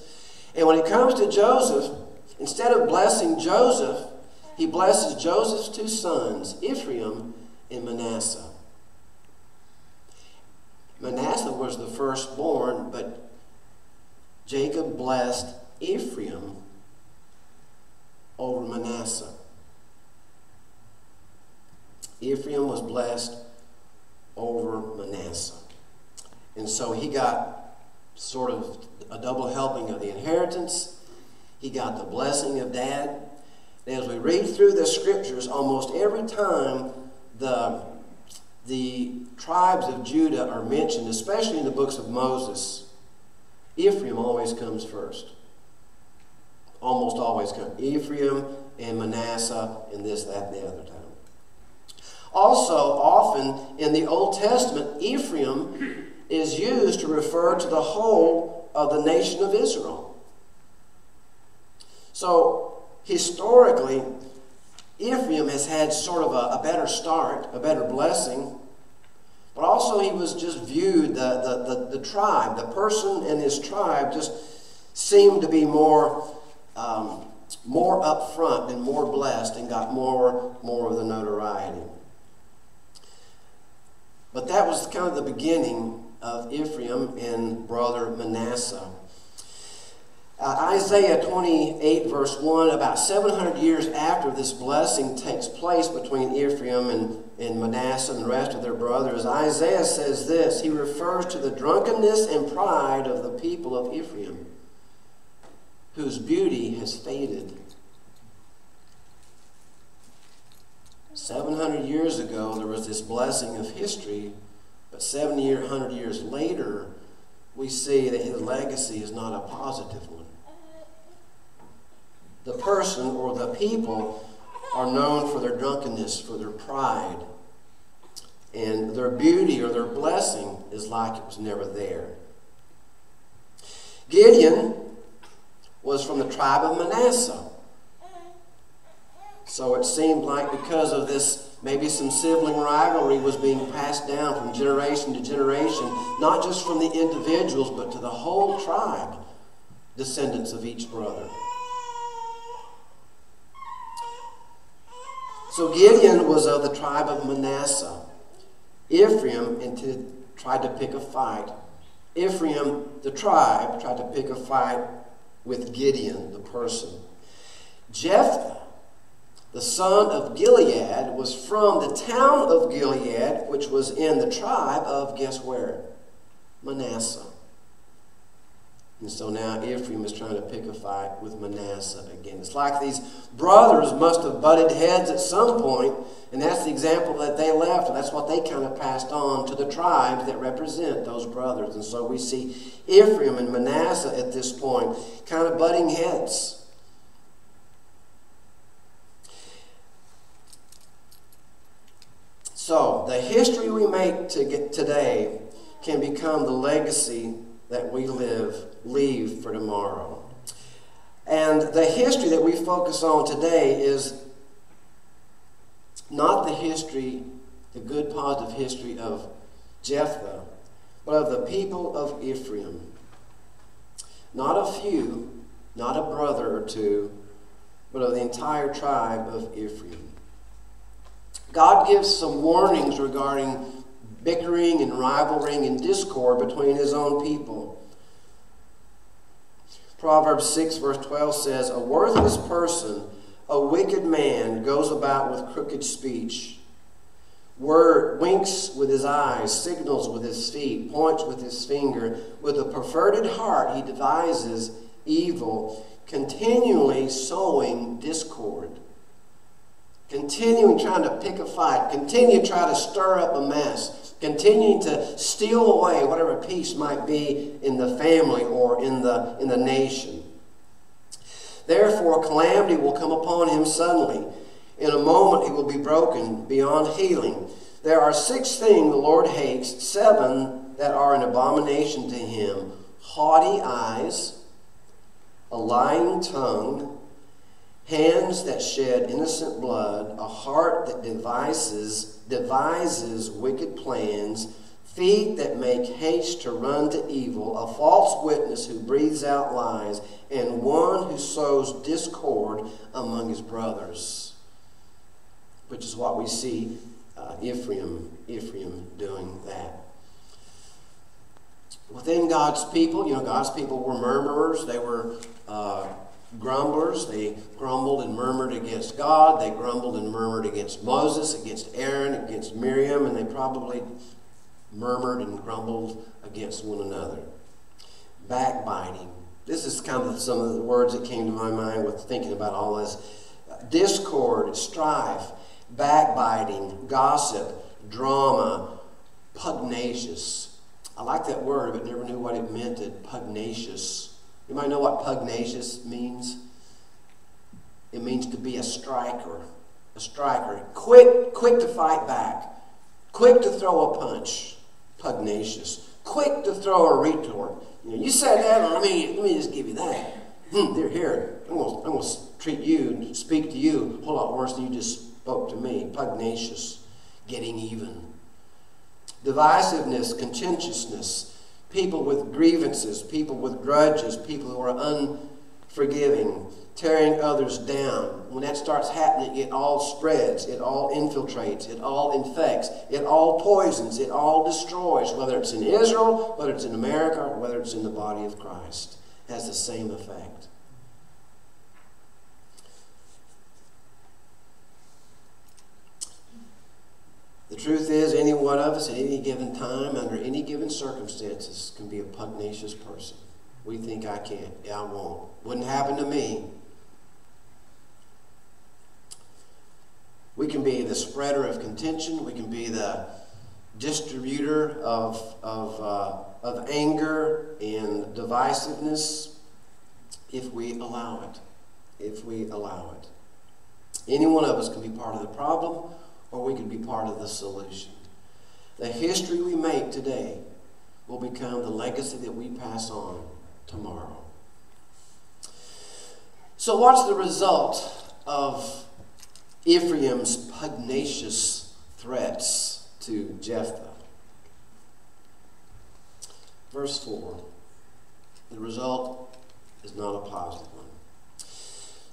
And when it comes to Joseph, instead of blessing Joseph, he blesses Joseph's two sons, Ephraim and Manasseh. Manasseh was the firstborn, but Jacob blessed Ephraim over Manasseh. Ephraim was blessed over Manasseh. And so he got sort of a double helping of the inheritance. He got the blessing of dad. And as we read through the scriptures, almost every time the, the tribes of Judah are mentioned, especially in the books of Moses, Ephraim always comes first. Almost always comes. Ephraim and Manasseh and this, that, and the other time. Also, often in the Old Testament, Ephraim is used to refer to the whole of the nation of Israel. So, historically, Ephraim has had sort of a, a, better start, a better blessing, but also he was just viewed, the, the, the, the tribe, the person in his tribe just seemed to be more, um, more upfront and more blessed and got more, more of the notoriety. But that was kind of the beginning of Ephraim and brother Manasseh. Uh, Isaiah 28, verse 1, about 700 years after this blessing takes place between Ephraim and, and Manasseh and the rest of their brothers, Isaiah says this. He refers to the drunkenness and pride of the people of Ephraim, whose beauty has faded. 700 years ago, there was this blessing of history, but 70 or 100 years later, we see that his legacy is not a positive one. The person or the people are known for their drunkenness, for their pride, and their beauty or their blessing is like it was never there. Gideon was from the tribe of Manasseh. So it seemed like because of this, maybe some sibling rivalry was being passed down from generation to generation, not just from the individuals, but to the whole tribe, descendants of each brother. So Gideon was of the tribe of Manasseh. Ephraim tried to pick a fight. Ephraim, the tribe, tried to pick a fight with Gideon, the person. Jephthah the son of Gilead, was from the town of Gilead, which was in the tribe of, guess where? Manasseh. And so now Ephraim is trying to pick a fight with Manasseh again. It's like these brothers must have butted heads at some point, and that's the example that they left. And that's what they kind of passed on to the tribes that represent those brothers. And so we see Ephraim and Manasseh at this point kind of butting heads. So the history we make to get today can become the legacy that we live, leave for tomorrow. And the history that we focus on today is not the history, the good positive history of Jephthah, but of the people of Ephraim. Not a few, not a brother or two, but of the entire tribe of Ephraim. God gives some warnings regarding bickering and rivaling and discord between his own people. Proverbs 6, verse 12 says, A worthless person, a wicked man, goes about with crooked speech. Word winks with his eyes, signals with his feet, points with his finger. With a perverted heart, he devises evil, continually sowing discord. Continuing trying to pick a fight, continue trying to stir up a mess continuing to steal away whatever peace might be in the family or in the, in the nation. Therefore, calamity will come upon him suddenly. In a moment, he will be broken beyond healing. There are six things the Lord hates, seven that are an abomination to him haughty eyes, a lying tongue, hands that shed innocent blood, a heart that devises devises wicked plans, feet that make haste to run to evil, a false witness who breathes out lies, and one who sows discord among his brothers. Which is what we see uh, Ephraim, Ephraim doing that. Within God's people, you know, God's people were murmurers. They were uh, grumblers. They grumbled and murmured against God. They grumbled and murmured against Moses, against Aaron, against Miriam, and they probably murmured and grumbled against one another. Backbiting. This is kind of some of the words that came to my mind with thinking about all this. Discord, strife, backbiting, gossip, drama, pugnacious. I like that word, but never knew what it meant. Pugnacious. You might know what pugnacious means. It means to be a striker. A striker. Quick, quick to fight back. Quick to throw a punch. Pugnacious. Quick to throw a retort. You, know, you said that, let me, let me just give you that. Hmm, they're here. I'm going I'm to treat you, and speak to you a whole lot worse than you just spoke to me. Pugnacious. Getting even. Divisiveness, contentiousness people with grievances, people with grudges, people who are unforgiving, tearing others down. When that starts happening, it all spreads, it all infiltrates, it all infects, it all poisons, it all destroys, whether it's in Israel, whether it's in America, or whether it's in the body of Christ. It has the same effect. The truth is, any one of us at any given time, under any given circumstances, can be a pugnacious person. We think I can't. Yeah, I won't. Wouldn't happen to me. We can be the spreader of contention. We can be the distributor of, of, uh, of anger and divisiveness if we allow it. If we allow it. Any one of us can be part of the problem or we can be part of the solution. The history we make today will become the legacy that we pass on tomorrow. So, what's the result of Ephraim's pugnacious threats to Jephthah? Verse 4 the result is not a positive one.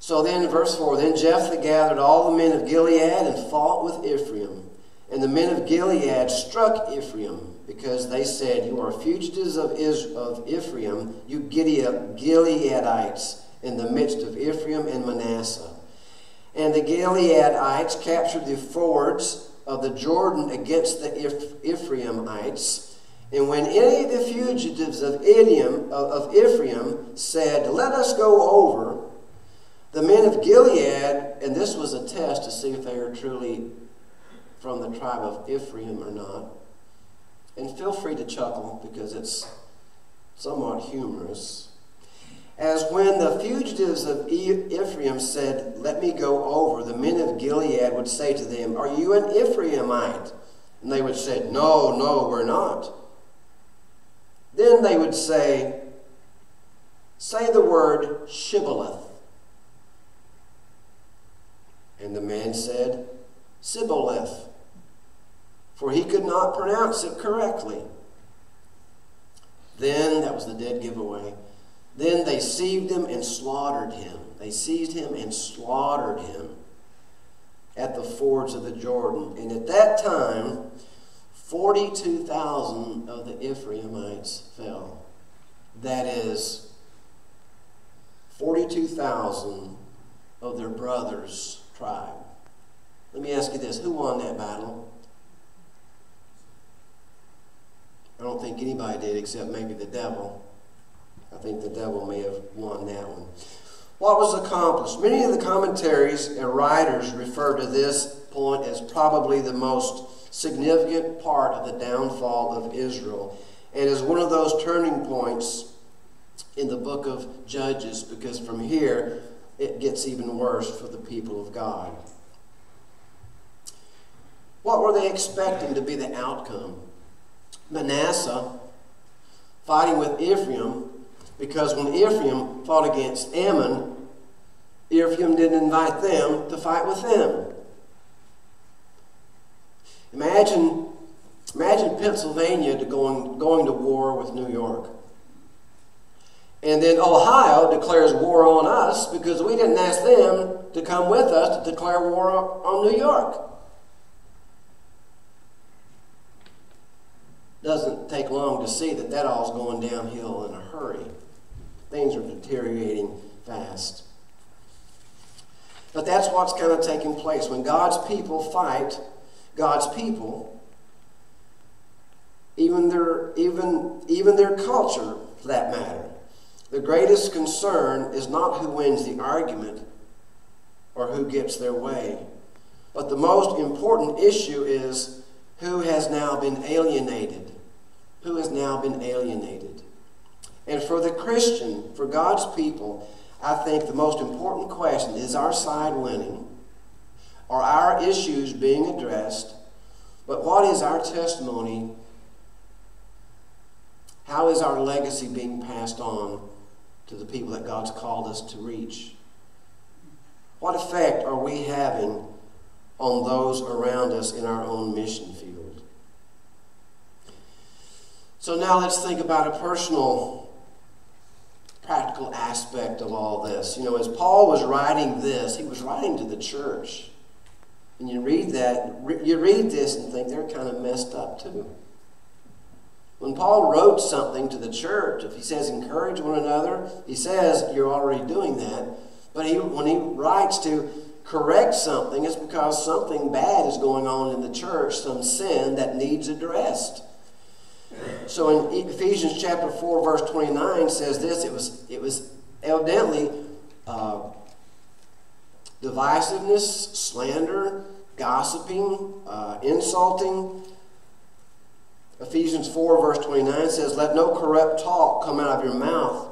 So then, verse 4 Then Jephthah gathered all the men of Gilead and fought with Ephraim. And the men of Gilead struck Ephraim because they said, You are fugitives of, of Ephraim, you Gileadites, in the midst of Ephraim and Manasseh. And the Gileadites captured the fords of the Jordan against the Ephraimites. And when any of the fugitives of, Idiom, of Ephraim said, Let us go over, the men of Gilead, and this was a test to see if they are truly from the tribe of Ephraim or not. And feel free to chuckle because it's somewhat humorous. As when the fugitives of Ephraim said, Let me go over, the men of Gilead would say to them, Are you an Ephraimite? And they would say, No, no, we're not. Then they would say, Say the word Shibboleth. And the man said, Sibboleth, for he could not pronounce it correctly. Then, that was the dead giveaway. Then they seized him and slaughtered him. They seized him and slaughtered him at the fords of the Jordan. And at that time, 42,000 of the Ephraimites fell. That is, 42,000 of their brothers' tribe. Let me ask you this who won that battle? I don't think anybody did except maybe the devil. I think the devil may have won that one. What was accomplished? Many of the commentaries and writers refer to this point as probably the most significant part of the downfall of Israel and is one of those turning points in the book of Judges because from here it gets even worse for the people of God. What were they expecting to be the outcome? Manasseh fighting with Ephraim because when Ephraim fought against Ammon, Ephraim didn't invite them to fight with them. Imagine, imagine Pennsylvania to going, going to war with New York. And then Ohio declares war on us because we didn't ask them to come with us to declare war on New York. Doesn't take long to see that that all's going downhill in a hurry. Things are deteriorating fast. But that's what's kind of taking place. When God's people fight God's people, even their, even, even their culture, for that matter, the greatest concern is not who wins the argument or who gets their way. But the most important issue is who has now been alienated. Who has now been alienated. And for the Christian, for God's people, I think the most important question is our side winning? Are our issues being addressed? But what is our testimony? How is our legacy being passed on to the people that God's called us to reach? What effect are we having on those around us in our own mission field? So now let's think about a personal practical aspect of all this. You know, as Paul was writing this, he was writing to the church. And you read that, you read this and think they're kind of messed up too. When Paul wrote something to the church, if he says encourage one another, he says you're already doing that. But he, when he writes to correct something, it's because something bad is going on in the church, some sin that needs addressed. So in Ephesians chapter 4, verse 29 says this, it was, it was evidently uh, divisiveness, slander, gossiping, uh, insulting. Ephesians 4, verse 29 says, Let no corrupt talk come out of your mouth,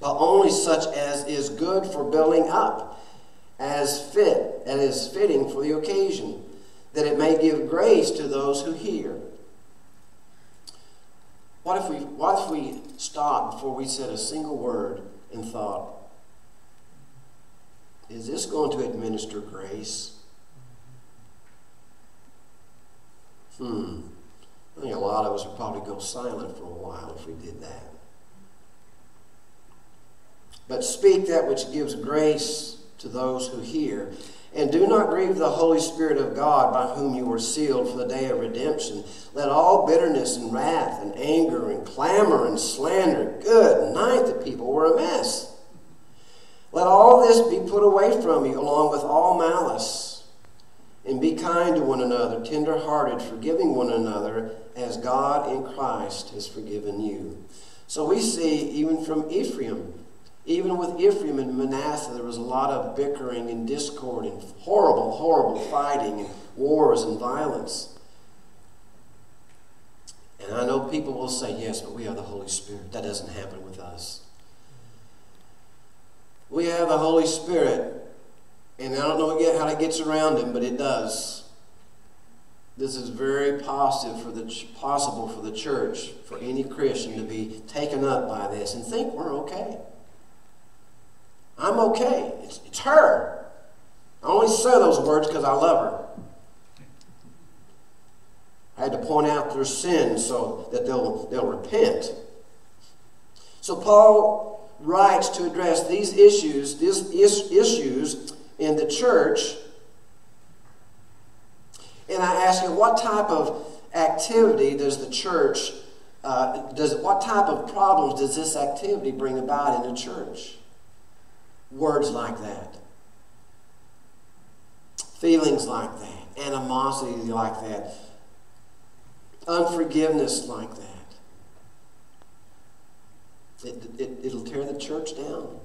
but only such as is good for building up, as fit, and is fitting for the occasion, that it may give grace to those who hear. What if we, what if we stopped before we said a single word and thought, is this going to administer grace? Hmm. I think a lot of us would probably go silent for a while if we did that. But speak that which gives grace to those who hear. And do not grieve the Holy Spirit of God by whom you were sealed for the day of redemption. Let all bitterness and wrath and anger and clamor and slander, good night, the people were a mess. Let all this be put away from you, along with all malice. And be kind to one another, tender hearted, forgiving one another, as God in Christ has forgiven you. So we see, even from Ephraim, even with Ephraim and Manasseh, there was a lot of bickering and discord and horrible, horrible fighting and wars and violence. And I know people will say, yes, but we have the Holy Spirit. That doesn't happen with us. We have the Holy Spirit, and I don't know yet how that gets around him, but it does. This is very positive for the possible for the church, for any Christian to be taken up by this and think we're okay. I'm okay. It's, it's her. I only say those words because I love her. I had to point out their sins so that they'll, they'll repent. So Paul writes to address these issues, these issues in the church. And I ask you, what type of activity does the church, uh, does what type of problems does this activity bring about in the church? Words like that, feelings like that, animosity like that unforgiveness like that. It, it, it'll tear the church down.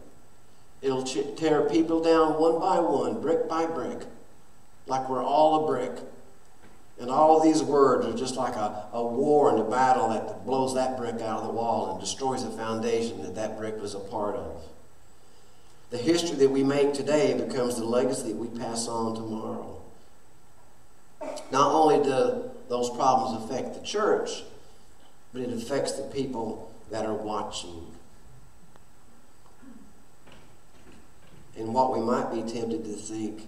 It'll tear people down one by one, brick by brick, like we're all a brick. And all of these words are just like a, a war and a battle that blows that brick out of the wall and destroys the foundation that that brick was a part of. The history that we make today becomes the legacy that we pass on tomorrow. Not only do those problems affect the church, but it affects the people that are watching. And what we might be tempted to think,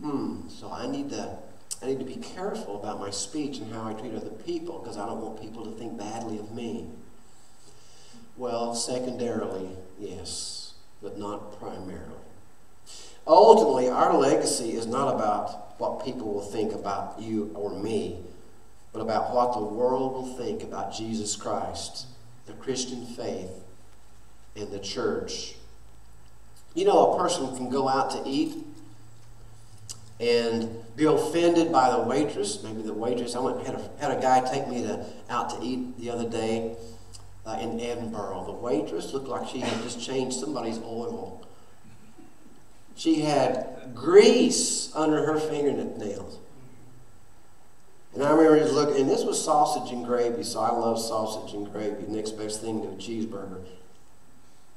hmm, so I need to I need to be careful about my speech and how I treat other people because I don't want people to think badly of me. Well, secondarily, yes, but not primarily. Ultimately, our legacy is not about what people will think about you or me, but about what the world will think about Jesus Christ, the Christian faith, and the church. You know, a person can go out to eat and be offended by the waitress. Maybe the waitress. I went had a, had a guy take me to, out to eat the other day uh, in Edinboro. The waitress looked like she had just changed somebody's oil. She had grease under her fingernails. And I remember just looking, and this was sausage and gravy, so I love sausage and gravy. Next best thing to a cheeseburger.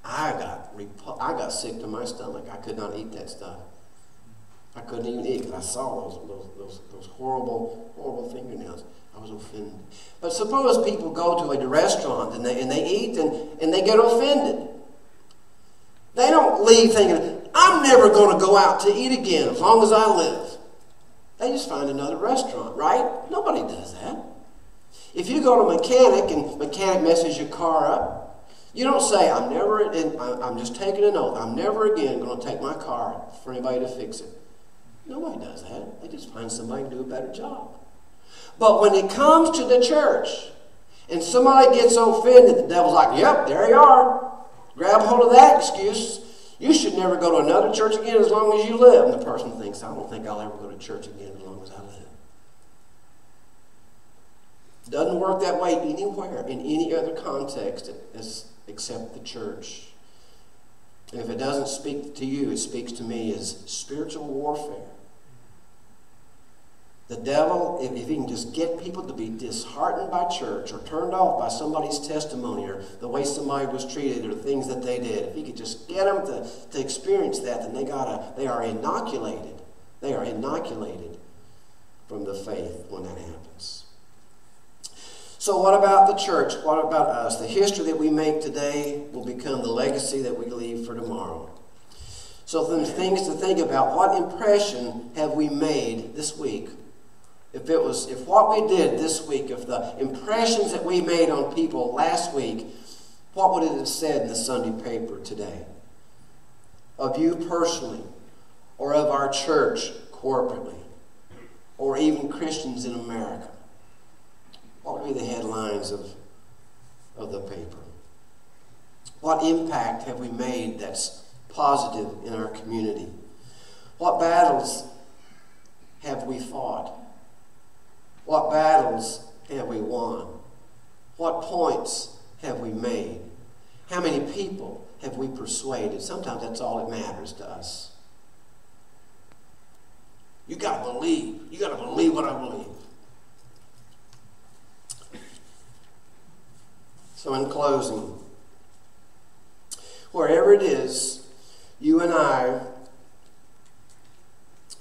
I got I got sick to my stomach. I could not eat that stuff. I couldn't even eat because I saw those, those, those, those horrible, horrible fingernails. I was offended. But suppose people go to a restaurant and they, and they eat and, and they get offended. They don't leave thinking, I'm never going to go out to eat again as long as I live. They just find another restaurant, right? Nobody does that. If you go to a mechanic and mechanic messes your car up, you don't say, I'm never, I'm just taking an oath, I'm never again going to take my car for anybody to fix it. Nobody does that. They just find somebody to do a better job. But when it comes to the church and somebody gets offended, the devil's like, yep, there you are. Grab hold of that excuse you should never go to another church again as long as you live. And the person thinks, I don't think I'll ever go to church again as long as I live. Doesn't work that way anywhere in any other context as, except the church. And if it doesn't speak to you, it speaks to me as spiritual warfare. The devil, if, if he can just get people to be disheartened by church or turned off by somebody's testimony or the way somebody was treated or things that they did, if he could just get them to, to experience that, then they gotta they are inoculated. They are inoculated from the faith when that happens. So, what about the church? What about us? The history that we make today will become the legacy that we leave for tomorrow. So, some things to think about. What impression have we made this week if it was, if what we did this week, if the impressions that we made on people last week, what would it have said in the Sunday paper today? Of you personally, or of our church corporately, or even Christians in America? What be the headlines of, of the paper? What impact have we made that's positive in our community? What battles have we fought? What battles have we won? What points have we made? How many people have we persuaded? Sometimes that's all that matters to us. You got to believe. You got to believe what I believe. So, in closing, wherever it is you and I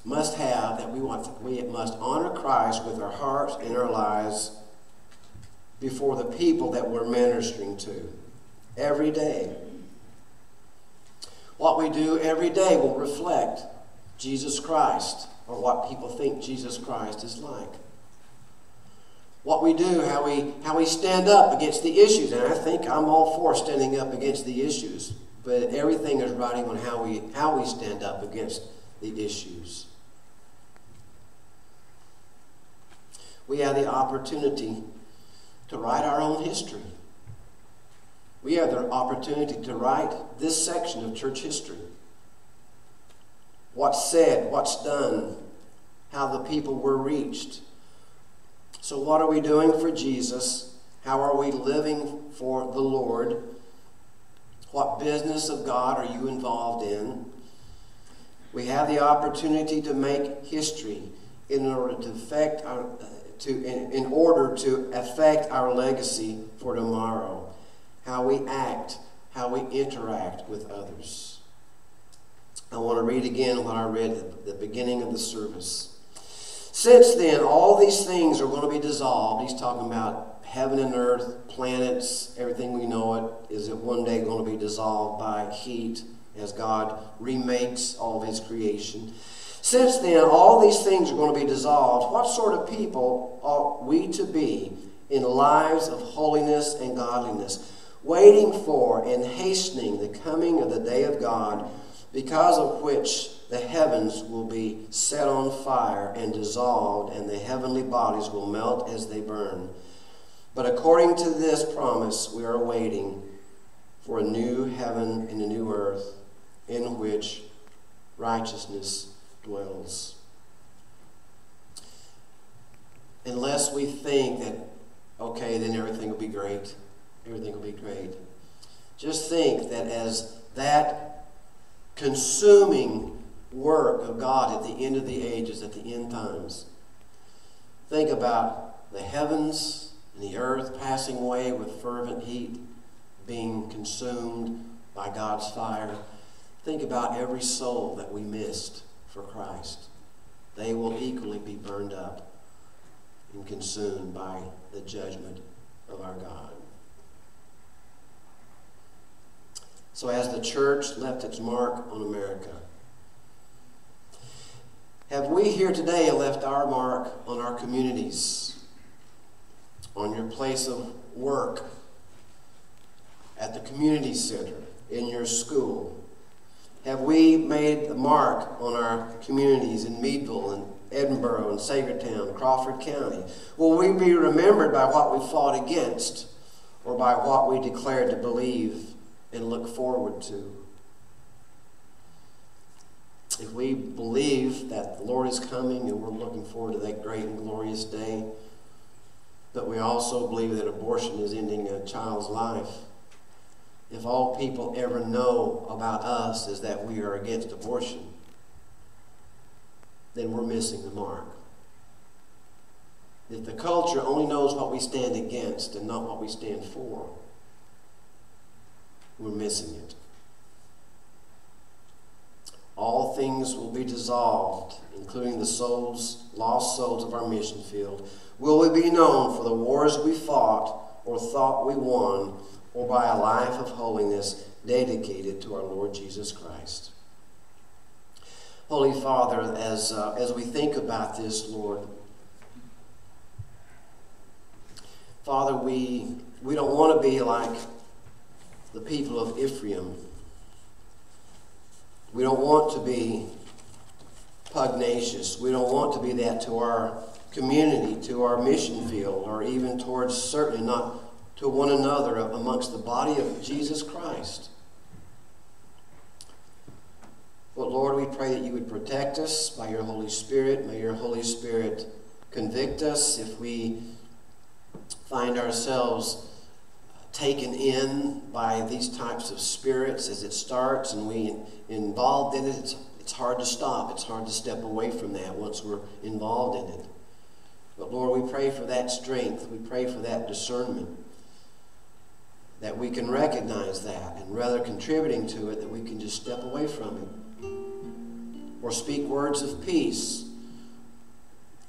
must have that we want we must honor Christ with our hearts and our lives before the people that we're ministering to every day. What we do every day will reflect Jesus Christ or what people think Jesus Christ is like. What we do, how we, how we stand up against the issues, and I think I'm all for standing up against the issues, but everything is riding on how we, how we stand up against the issues. We have the opportunity to write our own history. We have the opportunity to write this section of church history. What's said, what's done, how the people were reached. So, what are we doing for Jesus? How are we living for the Lord? What business of God are you involved in? We have the opportunity to make history in order to affect our, to, in, in order to affect our legacy for tomorrow. How we act, how we interact with others. I want to read again what I read at the beginning of the service. Since then, all these things are going to be dissolved. He's talking about heaven and earth, planets, everything we know it, is it one day going to be dissolved by heat as God remakes all of his creation. Since then, all these things are going to be dissolved. What sort of people ought we to be in lives of holiness and godliness, waiting for and hastening the coming of the day of God, because of which the heavens will be set on fire and dissolved, and the heavenly bodies will melt as they burn. But according to this promise, we are waiting for a new heaven and a new earth in which righteousness dwells. Unless we think that, okay, then everything will be great, everything will be great. Just think that as that consuming work of God at the end of the ages, at the end times. Think about the heavens and the earth passing away with fervent heat, being consumed by God's fire. Think about every soul that we missed for Christ. They will equally be burned up and consumed by the judgment of our God. So, as the church left its mark on America, have we here today left our mark on our communities, on your place of work, at the community center, in your school? Have we made the mark on our communities in Meadville and Edinboro and Saegertown, Crawford County? Will we be remembered by what we fought against or by what we declared to believe and look forward to? If we believe that the Lord is coming and we're looking forward to that great and glorious day, but we also believe that abortion is ending a child's life, if all people ever know about us is that we are against abortion, then we're missing the mark. If the culture only knows what we stand against and not what we stand for, we're missing it all things will be dissolved, including the souls, lost souls of our mission field. Will we be known for the wars we fought or thought we won, or by a life of holiness dedicated to our Lord Jesus Christ? Holy Father, as, uh, as we think about this, Lord, Father, we, we don't want to be like the people of Ephraim we don't want to be pugnacious. We don't want to be that to our community, to our mission field, or even towards certainly not to one another amongst the body of Jesus Christ. But Lord, we pray that you would protect us by your Holy Spirit. May your Holy Spirit convict us if we find ourselves taken in by these types of spirits as it starts and we involved in it. It's, it's hard to stop. It's hard to step away from that once we're involved in it. But Lord, we pray for that strength. We pray for that discernment. That we can recognize that and rather contributing to it, that we can just step away from it. Or speak words of peace.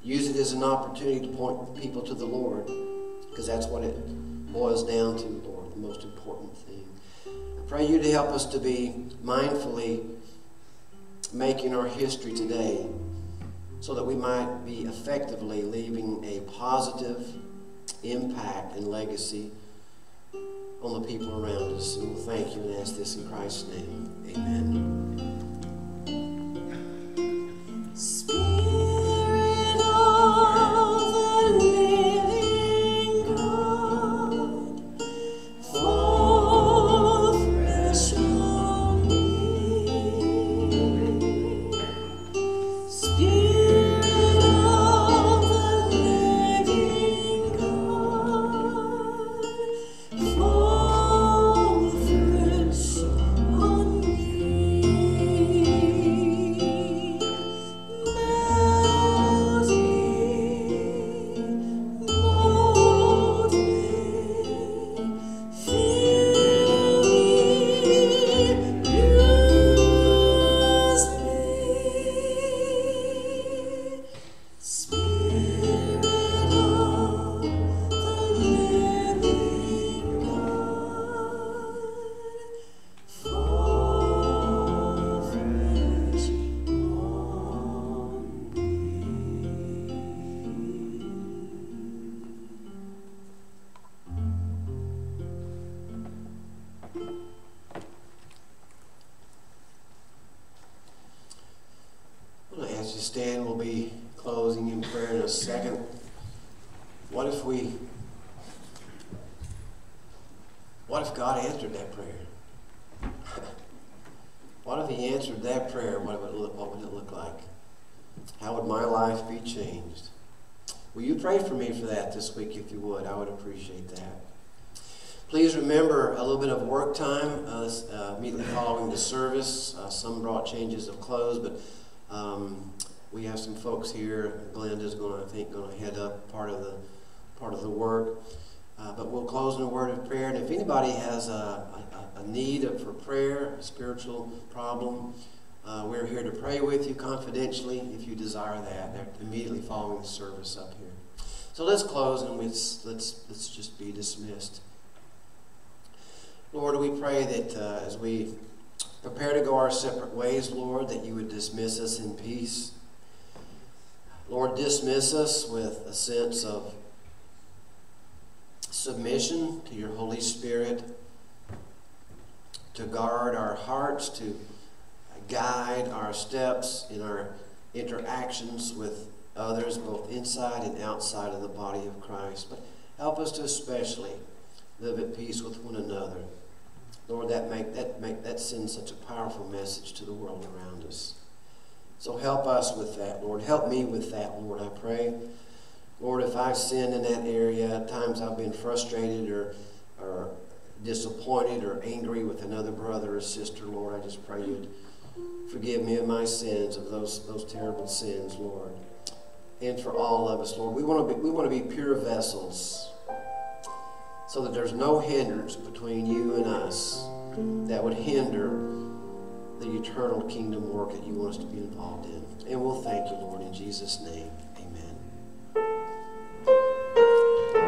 Use it as an opportunity to point people to the Lord. Because that's what it boils down to, Lord, the most important thing. I pray you to help us to be mindfully making our history today so that we might be effectively leaving a positive impact and legacy on the people around us. And we'll thank you and ask this in Christ's name. Amen. Appreciate that. Please remember a little bit of work time uh, uh, immediately following the service. Uh, some brought changes of clothes, but um, we have some folks here. Glenda's going, to, I think, going to head up part of the part of the work. Uh, but we'll close in a word of prayer. And if anybody has a, a, a need for prayer, a spiritual problem, uh, we're here to pray with you confidentially if you desire that. They're immediately following the service up here. So let's close and let's, let's, let's just be dismissed. Lord, we pray that uh, as we prepare to go our separate ways, Lord, that you would dismiss us in peace. Lord, dismiss us with a sense of submission to your Holy Spirit, to guard our hearts, to guide our steps in our interactions with others both inside and outside of the body of Christ. But help us to especially live at peace with one another. Lord, that make that make that sends such a powerful message to the world around us. So help us with that, Lord. Help me with that, Lord, I pray. Lord, if I've sinned in that area, at times I've been frustrated or or disappointed or angry with another brother or sister, Lord, I just pray you'd forgive me of my sins, of those those terrible sins, Lord and for all of us, Lord. We want to be, we want to be pure vessels so that there's no hindrance between you and us that would hinder the eternal kingdom work that you want us to be involved in. And we'll thank you, Lord, in Jesus' name. Thank